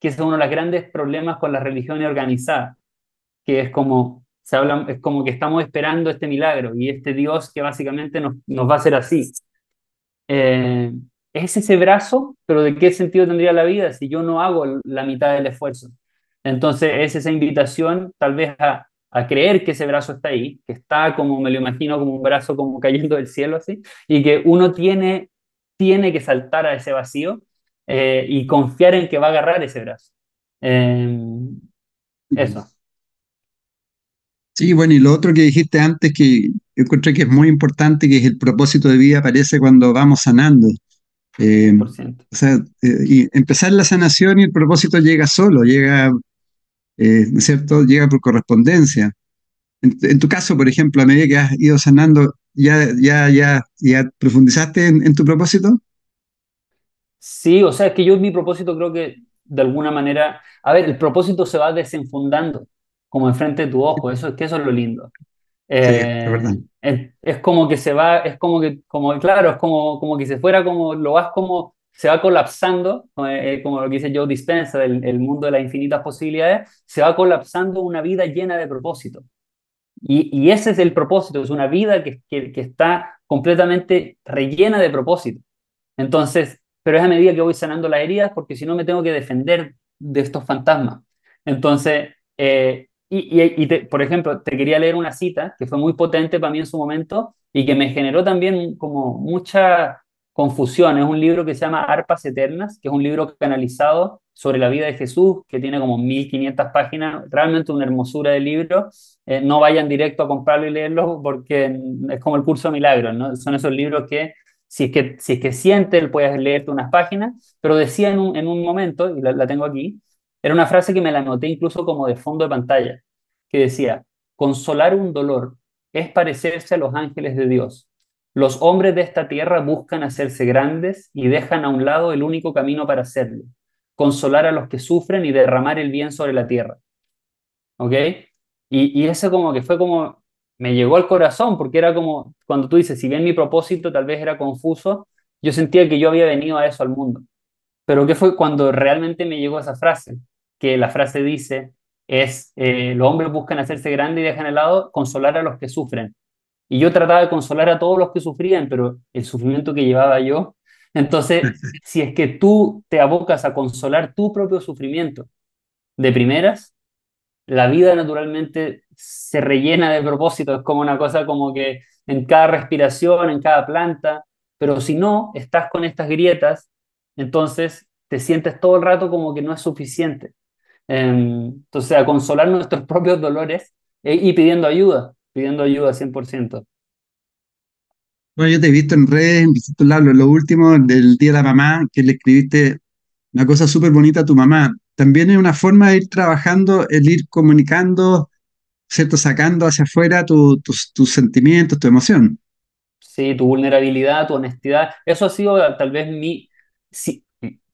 que es uno de los grandes problemas con la religión organizada, que es como se habla, es como que estamos esperando este milagro y este Dios que básicamente nos, nos va a hacer así. Eh, es ese brazo, pero ¿de qué sentido tendría la vida si yo no hago la mitad del esfuerzo? Entonces es esa invitación tal vez a, a creer que ese brazo está ahí, que está como me lo imagino como un brazo como cayendo del cielo así, y que uno tiene, tiene que saltar a ese vacío eh, y confiar en que va a agarrar ese brazo. Eh, eso. Sí, bueno, y lo otro que dijiste antes que yo encontré que es muy importante, que es el propósito de vida aparece cuando vamos sanando. Eh, o sea, eh, y empezar la sanación y el propósito llega solo, llega, eh, ¿no es cierto? Llega por correspondencia. En, en, tu caso, por ejemplo, a medida que has ido sanando, ¿ya, ya, ya, ya profundizaste en, en tu propósito? Sí, o sea, es que yo mi propósito creo que de alguna manera, a ver, el propósito se va desenfundando como enfrente de tu ojo, eso, que eso es lo lindo. Eh, es, verdad. Es, es, como que se va, es como que, como, claro, es como, como que se fuera como, lo vas como, se va colapsando, eh, como lo que dice Joe Dispensa, del el mundo de las infinitas posibilidades, se va colapsando una vida llena de propósito. Y, y ese es el propósito, es una vida que, que, que está completamente rellena de propósito. Entonces, pero es a medida que voy sanando las heridas, porque si no me tengo que defender de estos fantasmas. Entonces, eh, y, por ejemplo, te quería leer una cita que fue muy potente para mí en su momento y que me generó también como mucha confusión. Es un libro que se llama Arpas Eternas, que es un libro canalizado sobre la vida de Jesús, que tiene como 1500 páginas, realmente una hermosura de libro. Eh, no vayan directo a comprarlo y leerlo porque es como el curso de milagros, ¿no? Son esos libros que si es que, si es que sientes, puedes leerte unas páginas, pero decía en un, en un momento, y la tengo aquí, era una frase que me la anoté incluso como de fondo de pantalla, que decía, consolar un dolor es parecerse a los ángeles de Dios. Los hombres de esta tierra buscan hacerse grandes y dejan a un lado el único camino para hacerlo, consolar a los que sufren y derramar el bien sobre la tierra. ¿Ok? Y, y eso como que fue como, me llegó al corazón, porque era como, cuando tú dices, si bien mi propósito tal vez era confuso, yo sentía que yo había venido a eso al mundo. Pero ¿qué fue cuando realmente me llegó esa frase? Que la frase dice es, eh, los hombres buscan hacerse grandes y dejan al lado consolar a los que sufren. Y yo trataba de consolar a todos los que sufrían, pero el sufrimiento que llevaba yo. Entonces, si es que tú te abocas a consolar tu propio sufrimiento de primeras, la vida naturalmente se rellena de propósito, es como una cosa como que en cada respiración, en cada planta, pero si no, estás con estas grietas, entonces te sientes todo el rato como que no es suficiente. Entonces, a consolar nuestros propios dolores eh, y pidiendo ayuda, pidiendo ayuda 100%. Bueno, yo te he visto en redes, en lo último del Día de la Mamá, que le escribiste una cosa súper bonita a tu mamá. También es una forma de ir trabajando, el ir comunicando, ¿cierto? Sacando hacia afuera tus sentimientos, tu emoción. Sí, tu vulnerabilidad, tu honestidad. Eso ha sido tal vez mi... Sí,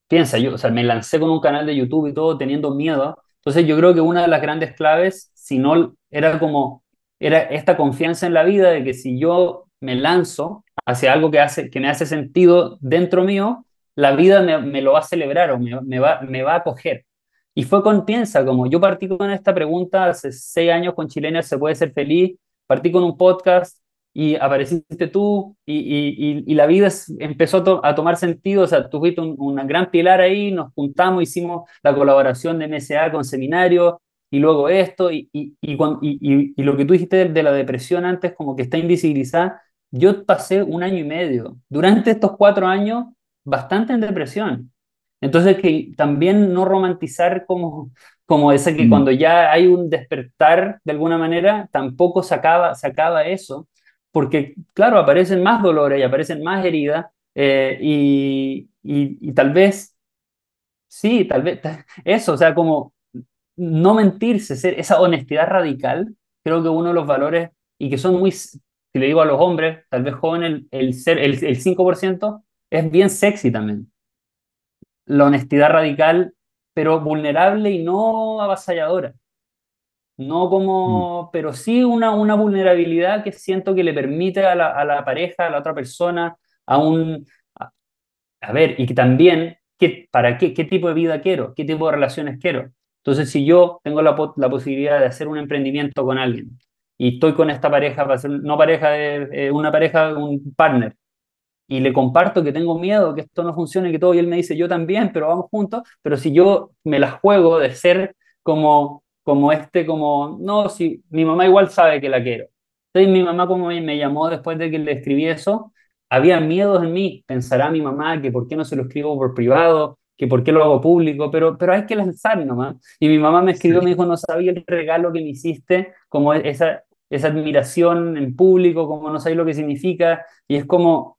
piensa, yo, o sea, me lancé con un canal de YouTube y todo teniendo miedo. Entonces yo creo que una de las grandes claves, si no, era como, era esta confianza en la vida de que si yo me lanzo hacia algo que, hace, que me hace sentido dentro mío, la vida me, lo va a celebrar o me, va, me va a acoger. Y fue con piensa, como yo partí con esta pregunta hace seis años con Chilenas, ¿se puede ser feliz? Partí con un podcast y apareciste tú y, y, y la vida empezó a, to a, tomar sentido, o sea, tuviste un, un, gran pilar ahí, nos juntamos, hicimos la colaboración de MSA con seminario y luego esto y, y lo que tú dijiste de, la depresión antes como que está invisibilizada, yo pasé un año y medio, durante estos cuatro años, bastante en depresión. Entonces, que también no romantizar como, como ese que mm. cuando ya hay un despertar de alguna manera, tampoco se acaba, se acaba eso, porque, claro, aparecen más dolores y aparecen más heridas, eh, y, y, y, tal vez sí, tal vez, eso, o sea, como no mentirse, ser esa honestidad radical, creo que uno de los valores y que son muy, si le digo a los hombres, tal vez jóvenes, el, el, el, el 5% es bien sexy también. La honestidad radical, pero vulnerable y no avasalladora. No como, pero sí una, una vulnerabilidad que siento que le permite a la, a la pareja, a la otra persona, a un, a, ver, y que también, ¿qué, ¿para qué? ¿Qué tipo de vida quiero? ¿Qué tipo de relaciones quiero? Entonces, si yo tengo la, la posibilidad de hacer un emprendimiento con alguien y estoy con esta pareja, para hacer, no pareja, eh, una pareja, un partner, y le comparto que tengo miedo, que esto no funcione, que todo, y él me dice, yo también, pero vamos juntos, pero si yo me la juego de ser como, como este, como, no, si mi mamá igual sabe que la quiero. Entonces mi mamá como me llamó después de que le escribí eso, había miedos en mí, pensará mi mamá que por qué no se lo escribo por privado, que por qué lo hago público, pero, pero hay que lanzar nomás. Y mi mamá me escribió, me dijo, no sabía el regalo que me hiciste, como esa, esa admiración en público, como no sabía lo que significa, y es como,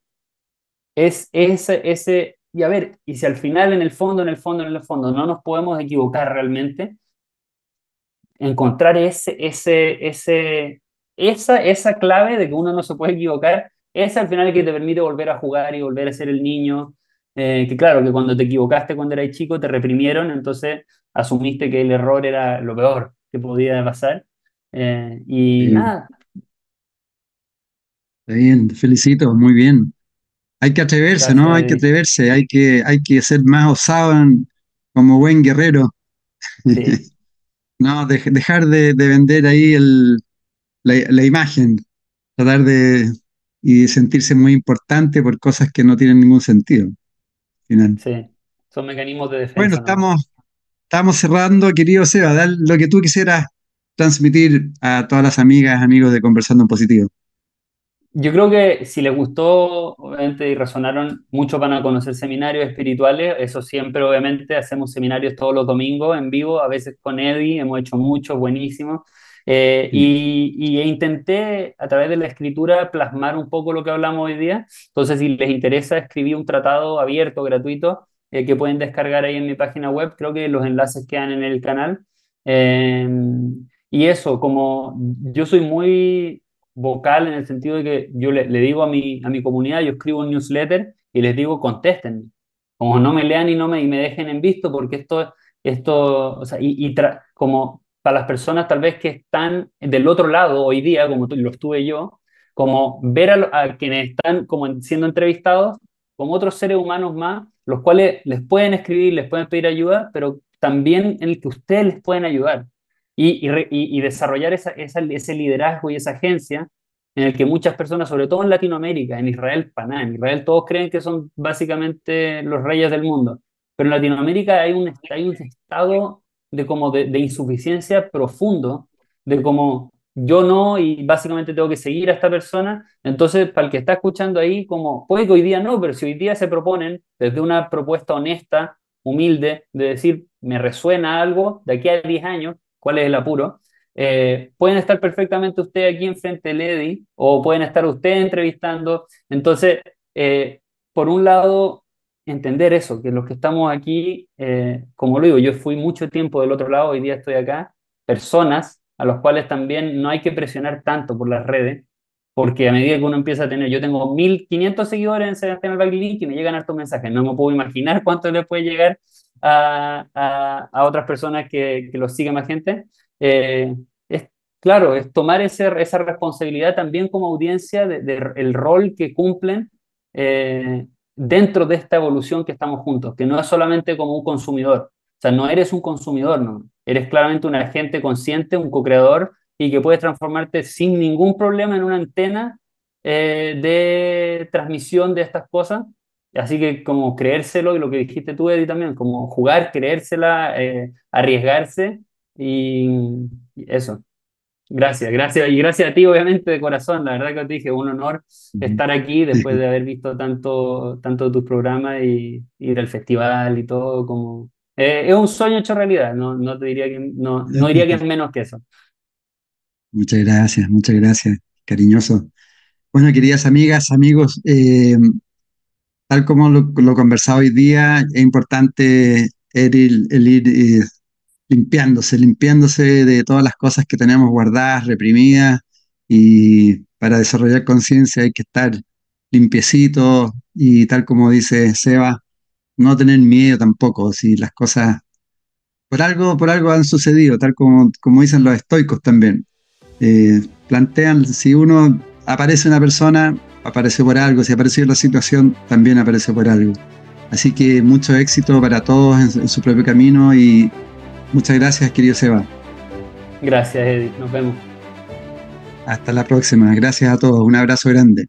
es ese, ese, y a ver, y si al final en el fondo, en el fondo, en el fondo no nos podemos equivocar realmente, encontrar ese, ese, ese, esa, esa clave de que uno no se puede equivocar, es al final el que te permite volver a jugar y volver a ser el niño, eh, que claro, que cuando te equivocaste cuando eras chico te reprimieron, entonces asumiste que el error era lo peor que podía pasar. Eh, y sí, nada, está bien, te felicito, muy bien. Hay que atreverse, ¿no? Hay que atreverse, hay que, hay que ser más osado en- como buen guerrero. Sí, No, dej- dejar de, de vender ahí el, la, la imagen, tratar de y sentirse muy importante por cosas que no tienen ningún sentido. al final. sí, son mecanismos de Bueno, defensa, ¿no? estamos, estamos cerrando, querido Seba, dar lo que tú quisieras transmitir a todas las amigas, amigos de Conversando en Positivo. Yo creo que si les gustó, obviamente, y resonaron mucho van a conocer seminarios espirituales, eso siempre, obviamente, hacemos seminarios todos los domingos en vivo, a veces con Eddie, hemos hecho muchos, buenísimos. Eh, Sí, y, y intenté, a través de la escritura, plasmar un poco lo que hablamos hoy día. Entonces, si les interesa, escribí un tratado abierto, gratuito, eh, que pueden descargar ahí en mi página web. Creo que los enlaces quedan en el canal. Eh, y eso, como yo soy muy vocal en el sentido de que yo le, digo a mi, a mi comunidad, yo escribo un newsletter y les digo, contesten, como no me lean y no me, y me dejen en visto, porque esto, esto o sea, y, y tra- como para las personas tal vez que están del otro lado hoy día, como lo estuve yo, como ver a, quienes están como en- siendo entrevistados como otros seres humanos más, los cuales les pueden escribir, les pueden pedir ayuda, pero también en el que ustedes les pueden ayudar y, y, y- desarrollar esa, esa- ese liderazgo y esa agencia en el que muchas personas, sobre todo en Latinoamérica, en Israel, nada, en Israel todos creen que son básicamente los reyes del mundo, pero en Latinoamérica hay un, hay un estado de, como de, de insuficiencia profundo, de como yo no y básicamente tengo que seguir a esta persona, entonces para el que está escuchando ahí, como puede que hoy día no, pero si hoy día se proponen desde una propuesta honesta, humilde, de decir, me resuena algo de aquí a 10 años, cuál es el apuro. Eh, pueden estar perfectamente usted aquí enfrente de Lady o pueden estar usted entrevistando. Entonces, eh, por un lado, entender eso, que los que estamos aquí, eh, como lo digo, yo fui mucho tiempo del otro lado, hoy día estoy acá, personas a los cuales también no hay que presionar tanto por las redes, porque a medida que uno empieza a tener, yo tengo 1500 seguidores en Sebastián Albaglín y me llegan hartos mensajes, no me puedo imaginar cuánto le puede llegar a, a, a otras personas que, que los sigue más gente. Eh, claro, es tomar ese, esa responsabilidad también como audiencia del de, de el rol que cumplen eh, dentro de esta evolución que estamos juntos, que no es solamente como un consumidor, o sea, no eres un consumidor, no, eres claramente un agente consciente, un co-creador y que puedes transformarte sin ningún problema en una antena eh, de transmisión de estas cosas. Así que como creérselo y lo que dijiste tú, Eddie, también, como jugar, creérsela, eh, arriesgarse y, y eso. Gracias, gracias. Y gracias a ti, obviamente, de corazón. La verdad que te dije, un honor estar aquí después de haber visto tanto, tanto tus programas y ir al festival y todo. Como... Eh, es un sueño hecho realidad. No, no te diría que, no, no diría que es menos que eso. Muchas gracias, muchas gracias, cariñoso. Bueno, queridas amigas, amigos, eh, tal como lo, lo conversado hoy día, es importante el, ir eh, limpiándose, limpiándose de todas las cosas que tenemos guardadas, reprimidas, y para desarrollar conciencia hay que estar limpiecito y tal como dice Seba, no tener miedo tampoco, si las cosas por algo, por algo han sucedido, tal como, como dicen los estoicos también. Eh, plantean, si uno aparece una persona, aparece por algo, si apareció en la situación, también aparece por algo. Así que mucho éxito para todos en, su propio camino y muchas gracias, querido Seba. Gracias, Eddie. Nos vemos. Hasta la próxima. Gracias a todos. Un abrazo grande.